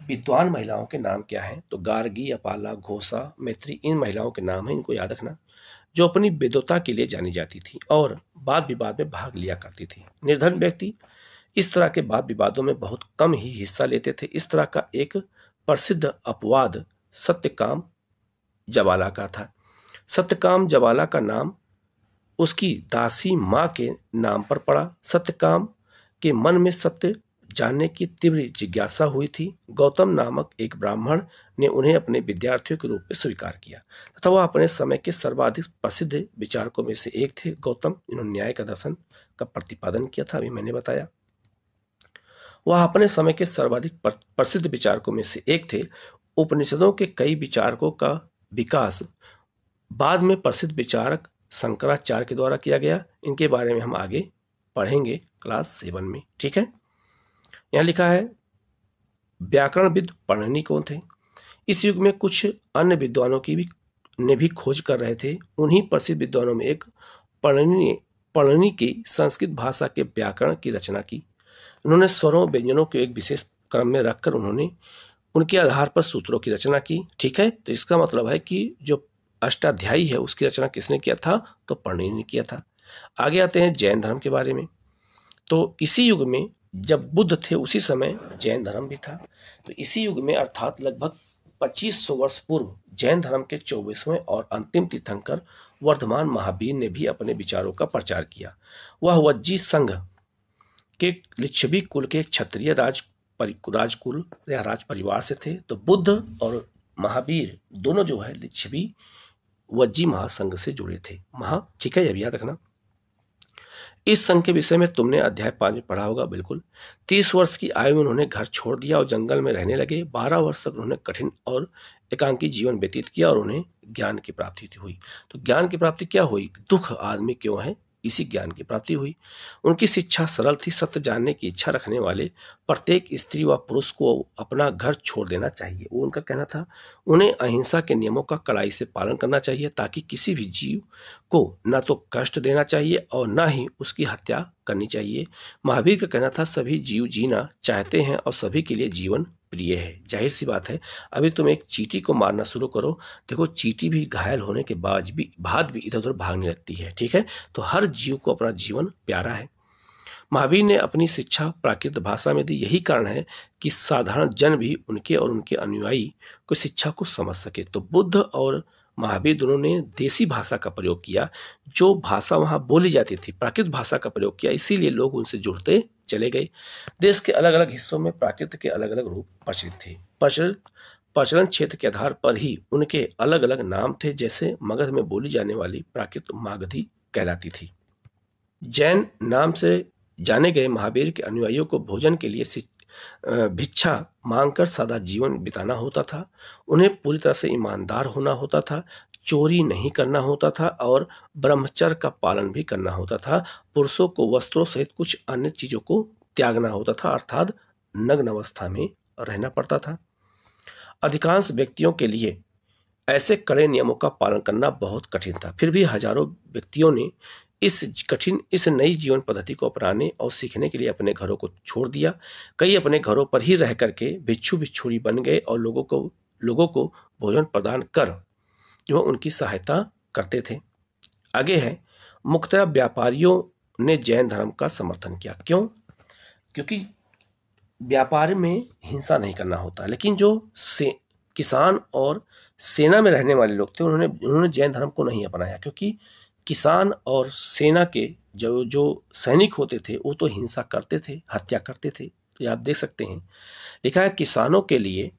विद्वान महिलाओं के नाम क्या हैं? तो गार्गी अपाला घोषा मैत्री इन महिलाओं के नाम हैं इनको याद रखना जो अपनी विद्वता के लिए जानी जाती थी और वाद विवाद में भाग लिया करती थी। निर्धन व्यक्ति इस तरह के वाद विवादों में बहुत कम ही हिस्सा लेते थे। इस तरह का एक प्रसिद्ध अपवाद सत्यकाम जवाला का था। सत्यकाम जवाला का नाम उसकी दासी माँ के नाम पर पड़ा। सत्यकाम के मन में सत्य जानने की तीव्र जिज्ञासा हुई थी। गौतम नामक एक ब्राह्मण ने उन्हें अपने विद्यार्थियों के रूप में स्वीकार किया तथा वह अपने समय के सर्वाधिक प्रसिद्ध विचारकों में से एक थे। गौतम, इन्होंने न्याय का दर्शन का प्रतिपादन किया था, अभी मैंने बताया। वह अपने समय के सर्वाधिक प्रसिद्ध विचारकों में से एक थे। उपनिषदों के कई विचारकों का विकास बाद में प्रसिद्ध विचारक शंकराचार्य के द्वारा किया गया। इनके बारे में हम आगे पढ़ेंगे क्लास सेवन में, ठीक है? यहाँ लिखा है, व्याकरणविद पढ़नी कौन थे? इस युग में कुछ अन्य विद्वानों की भी, ने भी खोज कर रहे थे। उन्हीं प्रसिद्ध विद्वानों में एक पढ़नी पढ़नी की संस्कृत भाषा के व्याकरण की रचना की। उन्होंने स्वरों, व्यंजनों को एक विशेष क्रम में रखकर उन्होंने उनके आधार पर सूत्रों की रचना की। ठीक है? तो इसका मतलब है कि जो अष्टाध्यायी है, उसकी रचना किसने किया था? तो पढ़नी ने किया था। आगे आते हैं जैन धर्म के बारे में। तो इसी युग में जब बुद्ध थे, उसी समय जैन धर्म भी था। तो इसी युग में अर्थात लगभग 2500 वर्ष पूर्व जैन धर्म के चौबीसवें और अंतिम तीर्थंकर वर्धमान महावीर ने भी अपने विचारों का प्रचार किया। वह वज्जी संघ के लिच्छवी कुल के क्षत्रिय राज राजकुल या राज परिवार से थे तो बुद्ध और महावीर दोनों जो है, लिच्छवी वज्जी महासंघ से जुड़े थे। महा, ठीक है, ये याद रखना। इस संघ के विषय में तुमने अध्याय पाँच में पढ़ा होगा, बिल्कुल। तीस वर्ष की आयु में उन्होंने घर छोड़ दिया और जंगल में रहने लगे। बारह वर्ष तक उन्होंने कठिन और एकांकी जीवन व्यतीत किया और उन्हें ज्ञान की प्राप्ति हुई। तो ज्ञान की प्राप्ति क्या हुई? दुख आदमी क्यों है? इसी ज्ञान की प्राप्ति हुई। उनकी शिक्षा सरल थी, सत्य जानने की इच्छा रखने वाले प्रत्येक स्त्री व पुरुष को अपना घर छोड़ देना चाहिए। वो उनका कहना था, उन्हें अहिंसा के नियमों का कड़ाई से पालन करना चाहिए, ताकि किसी भी जीव को न तो कष्ट देना चाहिए और न ही उसकी हत्या करनी चाहिए। महावीर का कहना था, सभी जीव जीना चाहते हैं और सभी के लिए जीवन प्रिय है। ज़ाहिर सी बात है, अभी तुम एक चीटी को मारना शुरू करो, देखो चीटी भी घायल होने के बाद भी बाद भी इधर उधर भागने लगती है, ठीक है? तो हर जीव को अपना जीवन प्यारा है। महावीर ने अपनी शिक्षा प्राकृत भाषा में दी। यही कारण है कि साधारण जन भी उनके और उनके अनुयायी को शिक्षा को समझ सके। तो बुद्ध और महावीर ने देसी भाषा का प्रयोग किया, जो भाषा वहाँ बोली जाती थी, प्राकृत भाषा का प्रयोग किया, इसीलिए लोग उनसे जुड़ते चले गए। देश के अलग अलग हिस्सों में प्राकृत के अलग अलग रूप प्रचलित थे। प्रचलित, प्रचलन क्षेत्र के आधार पर ही उनके अलग अलग नाम थे, जैसे मगध में बोली जाने वाली प्राकृत मागधी कहलाती थी। जैन नाम से जाने गए महावीर के अनुयायियों को भोजन के लिए भिक्षा मांगकर सादा जीवन बिताना होता था। उन्हें पूरी तरह से ईमानदार होना होता था, चोरी नहीं करना होता था और ब्रह्मचर्य का पालन भी करना होता था। पुरुषों को वस्त्रों सहित कुछ अन्य चीज़ों को त्यागना होता था, अर्थात नग्न अवस्था में रहना पड़ता था। अधिकांश व्यक्तियों के लिए ऐसे कड़े नियमों का पालन करना बहुत कठिन था। फिर भी हज़ारों व्यक्तियों ने इस कठिन, इस नई जीवन पद्धति को अपनाने और सीखने के लिए अपने घरों को छोड़ दिया। कई अपने घरों पर ही रह करके भिक्षु भिक्षुड़ी बन गए और लोगों को लोगों को भोजन प्रदान कर जो उनकी सहायता करते थे। आगे है मुख्तः व्यापारियों ने जैन धर्म का समर्थन किया। क्यों? क्योंकि व्यापार में हिंसा नहीं करना होता, लेकिन जो से, किसान और सेना में रहने वाले लोग थे, उन्होंने उन्होंने जैन धर्म को नहीं अपनाया, क्योंकि किसान और सेना के जो जो सैनिक होते थे, वो तो हिंसा करते थे, हत्या करते थे। तो आप देख सकते हैं। लिखा है, किसानों के लिए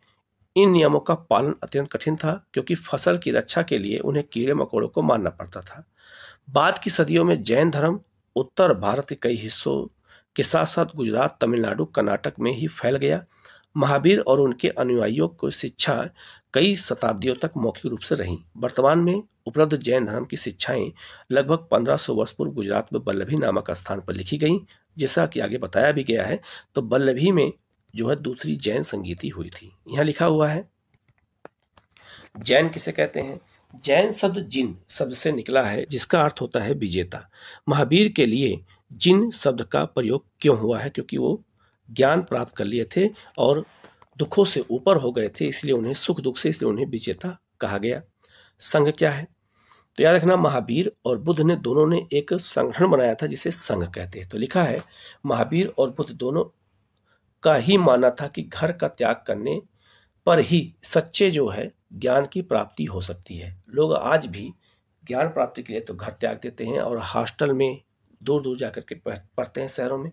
इन नियमों का पालन अत्यंत कठिन था, क्योंकि फ़सल की रक्षा के लिए उन्हें कीड़े मकोड़ों को मारना पड़ता था। बाद की सदियों में जैन धर्म उत्तर भारत के कई हिस्सों के साथ साथ गुजरात, तमिलनाडु, कर्नाटक में ही फैल गया। महावीर और उनके अनुयायियों को शिक्षा कई शताब्दियों तक मौखिक रूप से रही। वर्तमान में उपलब्ध जैन धर्म की शिक्षाएँ लगभग 1500 वर्ष पूर्व गुजरात में बल्लभी नामक स्थान पर लिखी गई, जैसा कि आगे बताया भी गया है तो बल्लभी में जो है दूसरी जैन संगीति हुई थी। यहाँ लिखा हुआ है, जैन किसे कहते हैं? जैन शब्द जिन शब्द से निकला है, जिसका अर्थ होता है विजेता। महावीर के लिए जिन शब्द का प्रयोग क्यों हुआ है? क्योंकि वो ज्ञान प्राप्त कर लिए थे और दुखों से ऊपर हो गए थे, इसलिए उन्हें सुख दुख से, इसलिए उन्हें विजेता कहा गया। संघ क्या है? तो याद रखना, महावीर और बुद्ध ने दोनों ने एक संगठन बनाया था जिसे संघ कहते हैं। तो लिखा है, महावीर और बुद्ध दोनों का ही मानना था कि घर का त्याग करने पर ही सच्चे जो है, ज्ञान की प्राप्ति हो सकती है। लोग आज भी ज्ञान प्राप्ति के लिए तो घर त्याग देते हैं और हॉस्टल में दूर दूर जाकर के पढ़ते हैं शहरों में।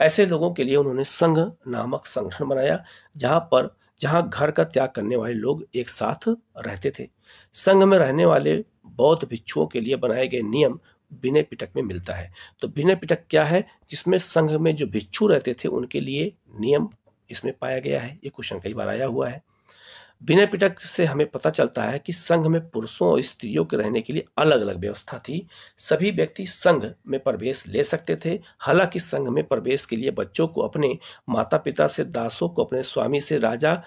ऐसे लोगों के लिए उन्होंने संघ नामक संगठन बनाया, जहाँ पर, जहाँ घर का त्याग करने वाले लोग एक साथ रहते थे। संघ में रहने वाले बौद्ध भिक्षुओं के लिए बनाए गए नियम विनय पिटक में मिलता है। तो विनय पिटक क्या है? जिसमें संघ में जो भिक्षु रहते थे, उनके लिए नियम इसमें पाया गया है। ये क्वेश्चन कई बार आया हुआ है। विनय पिटक से हमें पता चलता है कि संघ में पुरुषों और स्त्रियों के रहने के लिए अलग अलग व्यवस्था थी। सभी व्यक्ति संघ में प्रवेश ले सकते थे। हालाँकि संघ में प्रवेश के लिए बच्चों को अपने माता पिता से, दासों को अपने स्वामी से, राजा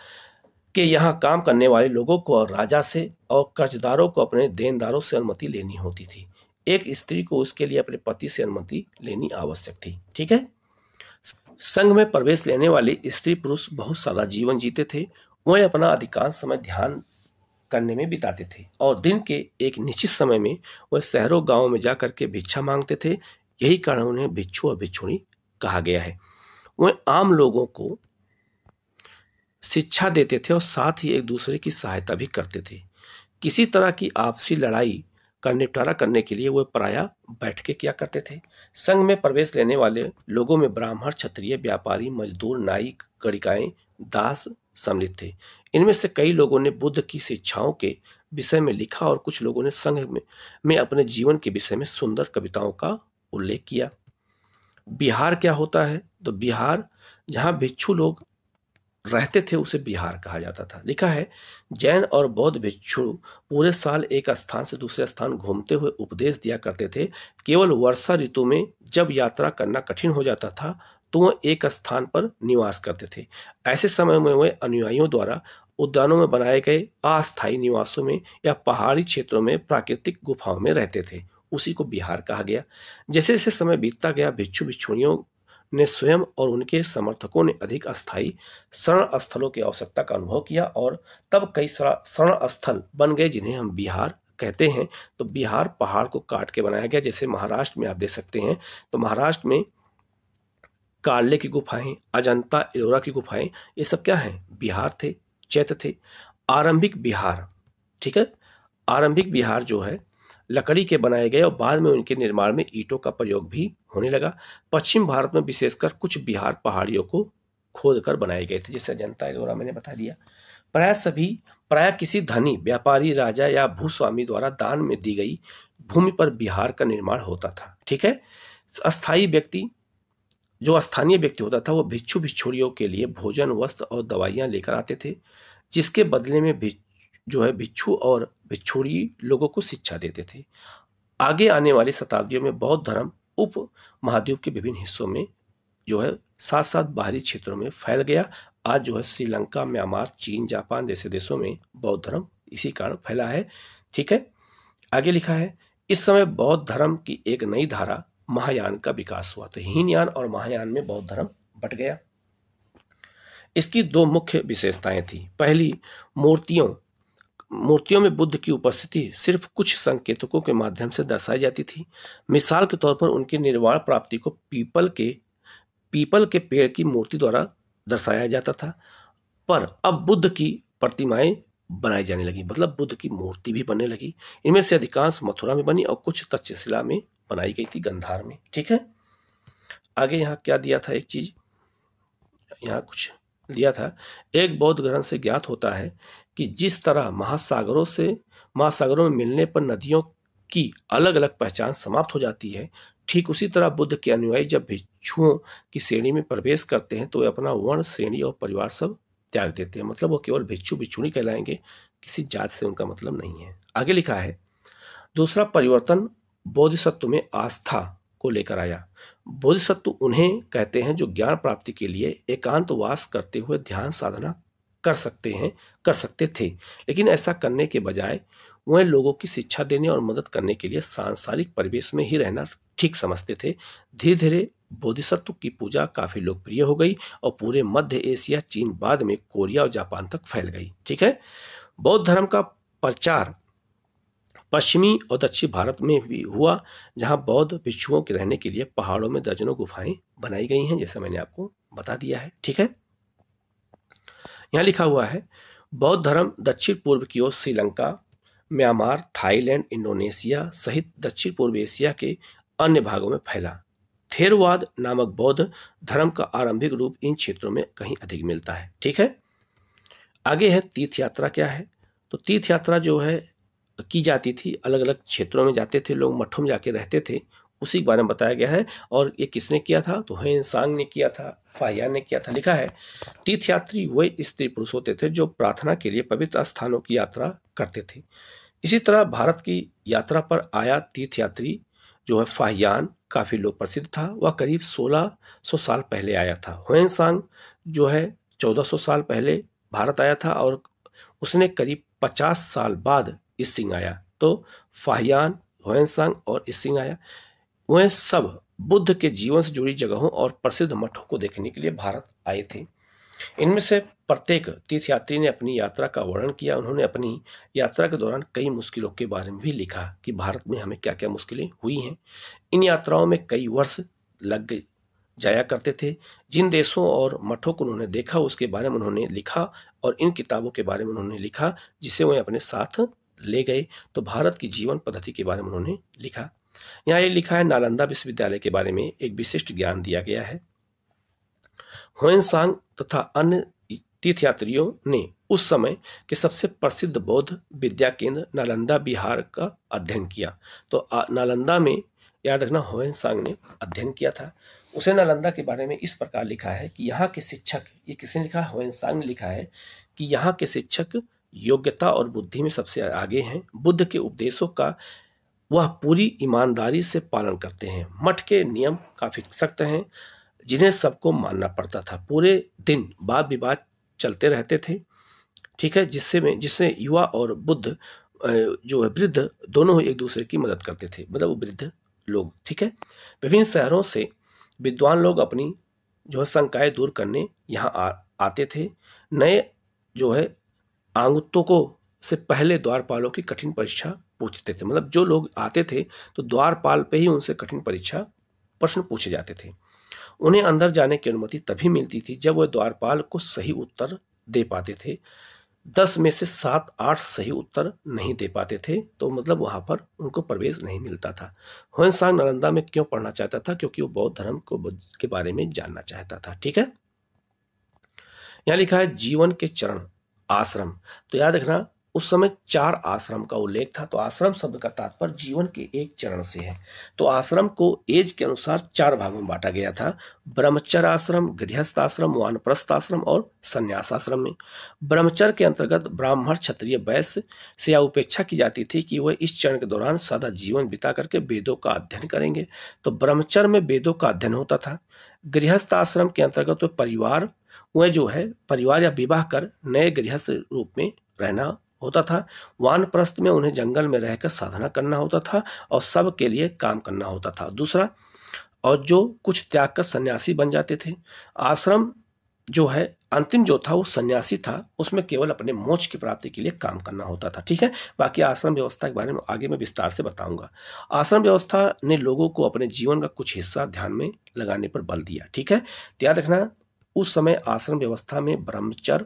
के यहाँ काम करने वाले लोगों को और राजा से और कर्जदारों को अपने देनदारों से अनुमति लेनी होती थी। एक स्त्री को उसके लिए अपने पति से अनुमति लेनी आवश्यक थी। ठीक है? संघ में प्रवेश लेने वाले स्त्री पुरुष बहुत सादा जीवन जीते थे। वह अपना अधिकांश समय ध्यान करने में बिताते थे और दिन के एक निश्चित समय में वह शहरों, गाँवों में जाकर के भिक्षा मांगते थे। यही कारण उन्हें भिक्षु और भिक्षुणी कहा गया है। वह आम लोगों को शिक्षा देते थे और साथ ही एक दूसरे की सहायता भी करते थे। किसी तरह की आपसी लड़ाई का निपटारा करने के लिए वह प्राय बैठके किया करते थे। संघ में प्रवेश लेने वाले लोगों में ब्राह्मण, क्षत्रिय, व्यापारी, मजदूर, नाई, गणिकाएँ, दास सम्मिलित थे। इनमें से कई लोगों ने बुद्ध की शिक्षाओं के विषय में लिखा और कुछ लोगों ने संघ में, में अपने जीवन के विषय में सुंदर कविताओं का उल्लेख किया। बिहार क्या होता है? तो बिहार जहाँ भिक्षु लोग रहते थे उसे बिहार कहा जाता था। लिखा है जैन और बौद्ध भिक्षु पूरे साल एक स्थान से दूसरे स्थान घूमते हुए उपदेश दिया करते थे। केवल वर्षा ऋतु में जब यात्रा करना कठिन हो जाता था तो वह एक स्थान पर निवास करते थे। ऐसे समय में वे अनुयायियों द्वारा उद्यानों में बनाए गए अस्थायी निवासों में या पहाड़ी क्षेत्रों में प्राकृतिक गुफाओं में रहते थे। उसी को बिहार कहा गया। जैसे जैसे समय बीतता गया भिक्षु भिक्षुणियों ने स्वयं और उनके समर्थकों ने अधिक अस्थायी शरण स्थलों की आवश्यकता का अनुभव किया और तब कई शरण स्थल बन गए जिन्हें हम बिहार कहते हैं। तो बिहार पहाड़ को काट के बनाया गया। जैसे महाराष्ट्र में आप देख सकते हैं। तो महाराष्ट्र में कार्ले की गुफाएँ, अजंता एलोरा की गुफाएँ, ये सब क्या है? बिहार थे चैत्र थे। आरंभिक बिहार, ठीक है? आरंभिक बिहार जो है, लकड़ी के बनाए गए और बाद में उनके निर्माण में ईंटों का प्रयोग भी होने लगा। पश्चिम भारत में विशेषकर कुछ बिहार पहाड़ियों को खोद कर बनाए गए थे, जैसे अजंता एलोरा मैंने बता दिया। प्राय सभी, प्राय किसी धनी, व्यापारी, राजा या भूस्वामी द्वारा दान में दी गई भूमि पर बिहार का निर्माण होता था, ठीक है? अस्थाई व्यक्ति जो स्थानीय व्यक्ति होता था, वो भिक्षु भिक्षुड़ियों के लिए भोजन, वस्त्र और दवाइयाँ लेकर आते थे, जिसके बदले में जो है भिक्षु और भिक्षुड़ी लोगों को शिक्षा देते थे। आगे आने वाली शताब्दियों में बौद्ध धर्म, उप महाद्वीप के विभिन्न हिस्सों में जो है साथ साथ बाहरी क्षेत्रों में फैल गया। आज जो है श्रीलंका, म्यांमार, चीन, जापान जैसे देशों में बौद्ध धर्म इसी कारण फैला है। ठीक है? आगे लिखा है, इस समय बौद्ध धर्म की एक नई धारा महायान का विकास हुआ। तो हीनयान और महायान में बौद्ध धर्म बट गया। इसकी दो मुख्य विशेषताएँ थी। पहली, मूर्तियों। मूर्तियों में बुद्ध की उपस्थिति सिर्फ़ कुछ संकेतकों के माध्यम से दर्शाई जाती थी। मिसाल के तौर पर उनकी निर्वाण प्राप्ति को पीपल के पीपल के पेड़ की मूर्ति द्वारा दर्शाया जाता था। पर अब बुद्ध की प्रतिमाएँ बनाई जाने लगी। मतलब बुद्ध की मूर्ति भी बनने लगी। इनमें से अधिकांश मथुरा में बनी और कुछ तक्षशिला में बनाई गई थी गंधार में। ठीक है? आगे यहाँ क्या दिया था एक चीज़? यहाँ कुछ लिया था। एक बौद्ध ग्रंथ से ज्ञात होता है कि जिस तरह महासागरों से, महासागरों में मिलने पर नदियों की अलग अलग पहचान समाप्त हो जाती है, ठीक उसी तरह बुद्ध के अनुयायी जब भिक्षुओं की श्रेणी में प्रवेश करते हैं तो वे अपना वर्ण, श्रेणी और परिवार सब त्याग देते हैं। मतलब वो केवल भिक्षु भिक्षुणी कहलाएँगे, किसी जात से उनका मतलब नहीं है। आगे लिखा है, दूसरा परिवर्तन बोधिसत्व में आस्था को लेकर आया। बोधिसत्व उन्हें कहते हैं जो ज्ञान प्राप्ति के लिए एकांत वास करते हुए ध्यान साधना कर सकते हैं, कर सकते थे। लेकिन ऐसा करने के बजाय वह लोगों की शिक्षा देने और मदद करने के लिए सांसारिक परिवेश में ही रहना ठीक समझते थे। धीरे धीरे बोधिसत्व की पूजा काफ़ी लोकप्रिय हो गई और पूरे मध्य एशिया, चीन बाद में कोरिया और जापान तक फैल गई। ठीक है? बौद्ध धर्म का प्रचार पश्चिमी और दक्षिण भारत में भी हुआ, जहाँ बौद्ध भिक्षुओं के रहने के लिए पहाड़ों में दर्जनों गुफाएँ बनाई गई हैं, जैसा मैंने आपको बता दिया है। ठीक है? यहाँ लिखा हुआ है, बौद्ध धर्म दक्षिण पूर्व की ओर श्रीलंका, म्यांमार, थाईलैंड, इंडोनेशिया सहित दक्षिण पूर्व एशिया के अन्य भागों में फैला। थेरवाद नामक बौद्ध धर्म का आरंभिक रूप इन क्षेत्रों में कहीं अधिक मिलता है। ठीक है? आगे है तीर्थ यात्रा क्या है? तो तीर्थ यात्रा जो है, की जाती थी अलग अलग क्षेत्रों में जाते थे लोग, मठों में जाके रहते थे, उसी के बारे में बताया गया है। और ये किसने किया था? तो हेन सांग ने किया था, फाहियान ने किया था। लिखा है, तीर्थयात्री वे स्त्री पुरुष होते थे जो प्रार्थना के लिए पवित्र स्थानों की यात्रा करते थे। इसी तरह भारत की यात्रा पर आया तीर्थयात्री जो है फाहियान काफ़ी लोग प्रसिद्ध था। वह करीब 1600 साल पहले आया था। हुएन सांग जो है 1400 साल पहले भारत आया था और उसने करीब 50 साल बाद इसिंग आया। तो फाहियान हुएनसांग और इसिंग आया। वह सब बुद्ध के जीवन से जुड़ी जगहों और प्रसिद्ध मठों को देखने के लिए भारत आए थे। इनमें से प्रत्येक तीर्थयात्री ने अपनी यात्रा का वर्णन किया। उन्होंने अपनी यात्रा के दौरान कई मुश्किलों के बारे में भी लिखा कि भारत में हमें क्या क्या मुश्किलें हुई हैं। इन यात्राओं में कई वर्ष लग जाया करते थे। जिन देशों और मठों को उन्होंने देखा, उसके बारे में उन्होंने लिखा और इन किताबों के बारे में उन्होंने लिखा, जिसे वह अपने साथ ले गए। तो भारत की जीवन पद्धति के बारे में उन्होंने लिखा। यहाँ ये लिखा है, नालंदा विश्वविद्यालय के बारे में एक विशिष्ट ज्ञान दिया गया है। सांग तथा अन्य तीर्थयात्रियों ने उस समय के सबसे प्रसिद्ध बौद्ध विद्या केंद्र नालंदा बिहार का अध्ययन किया। तो नालंदा में, याद रखना सांग ने अध्ययन किया था। उसे नालंदा के बारे में इस प्रकार लिखा है कि यहाँ के शिक्षक, ये किसने लिखा? है ने लिखा है कि यहाँ के शिक्षक योग्यता और बुद्धि में सबसे आगे हैं। बुद्ध के उपदेशों का, वह पूरी ईमानदारी से पालन करते हैं। मठ के नियम काफ़ी सख्त हैं। जिन्हें सबको मानना पड़ता था। पूरे दिन वाद विवाद चलते रहते थे ठीक है जिससे में जिससे युवा और बुद्ध जो है वृद्ध दोनों एक दूसरे की मदद करते थे मतलब वृद्ध लोग ठीक है। विभिन्न शहरों से विद्वान लोग अपनी जो है शंकाएँ दूर करने यहाँ आ, आते थे। नए जो है आंगुत्तों से पहले द्वारपालों की कठिन परीक्षा पूछते थे। मतलब जो लोग आते थे तो द्वारपाल पे ही उनसे कठिन परीक्षा प्रश्न पूछे जाते थे। उन्हें अंदर जाने की अनुमति तभी मिलती थी जब वह द्वारपाल को सही उत्तर दे पाते थे। दस में से सात, आठ सही उत्तर नहीं दे पाते थे तो मतलब वहाँ पर उनको प्रवेश नहीं मिलता था। हुएंसांग नालंदा में क्यों पढ़ना चाहता था? क्योंकि वो बौद्ध धर्म को के बारे में जानना चाहता था, ठीक है? यहाँ लिखा है, जीवन के चरण, आश्रम। तो याद रखना उस समय चार आश्रम का उल्लेख था तो आश्रम शब्द का तात्पर्य जीवन के एक चरण से है। तो आश्रम को एज के अनुसार चार भागों में बांटा गया था ब्रह्मचर्य आश्रम, गृहस्थ आश्रम, वानप्रस्थ आश्रम और संन्यास आश्रम में। ब्रह्मचर्य के अंतर्गत ब्राह्मण क्षत्रिय वैश्य से यह उपेक्षा की जाती थी कि वह इस चरण के दौरान सदा जीवन बिता करके वेदों का अध्ययन करेंगे। तो ब्रह्मचर्य में वेदों का अध्ययन होता था। गृहस्थ आश्रम के अंतर्गत वह परिवार, वह जो है, परिवार या विवाह कर नए गृहस्थ रूप में रहना होता था। वानप्रस्थ में उन्हें जंगल में रहकर साधना करना होता था और सब के लिए काम करना होता था। दूसरा, और जो कुछ त्याग कर सन्यासी बन जाते थे। आश्रम जो है, अंतिम जो था, वो सन्यासी था। उसमें केवल अपने मोक्ष की प्राप्ति के लिए काम करना होता था। ठीक है? बाकी आश्रम व्यवस्था के बारे में आगे मैं विस्तार से बताऊँगा। आश्रम व्यवस्था ने लोगों को अपने जीवन का कुछ हिस्सा ध्यान में लगाने पर बल दिया। ठीक है? याद रखना, उस समय आश्रम व्यवस्था में ब्रह्मचर्य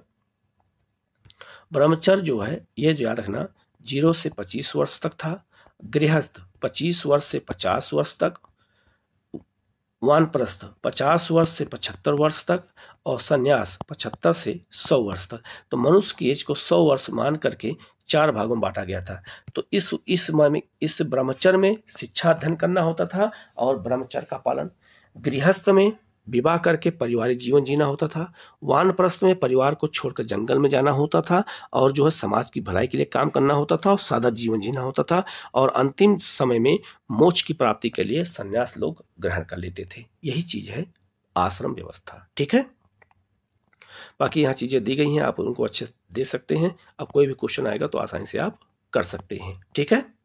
ब्रह्मचर्य जो है, ये जो याद रखना, ज़ीरो से पच्चीस वर्ष तक था, गृहस्थ पच्चीस वर्ष से पचास वर्ष तक, वानप्रस्थ पचास वर्ष से पचहत्तर वर्ष तक, और संन्यास पचहत्तर से सौ वर्ष तक। तो मनुष्य की एज को सौ वर्ष मान करके चार भागों में बांटा गया था। तो इस इस में इस ब्रह्मचर्य में शिक्षा अध्ययन करना होता था, और ब्रह्मचर्य का पालन गृहस्थ में विवाह करके पारिवारिक जीवन जीना होता था। वानप्रस्थ में परिवार को छोड़कर जंगल में जाना होता था और जो है समाज की भलाई के लिए काम करना होता था और सादा जीवन जीना होता था और अंतिम समय में मोक्ष की प्राप्ति के लिए संन्यास लोग ग्रहण कर लेते थे। यही चीज़ है आश्रम व्यवस्था। ठीक है? बाकी यहाँ चीज़ें दी गई हैं, आप उनको अच्छे दे सकते हैं। अब कोई भी क्वेश्चन आएगा तो आसानी से आप कर सकते हैं। ठीक है?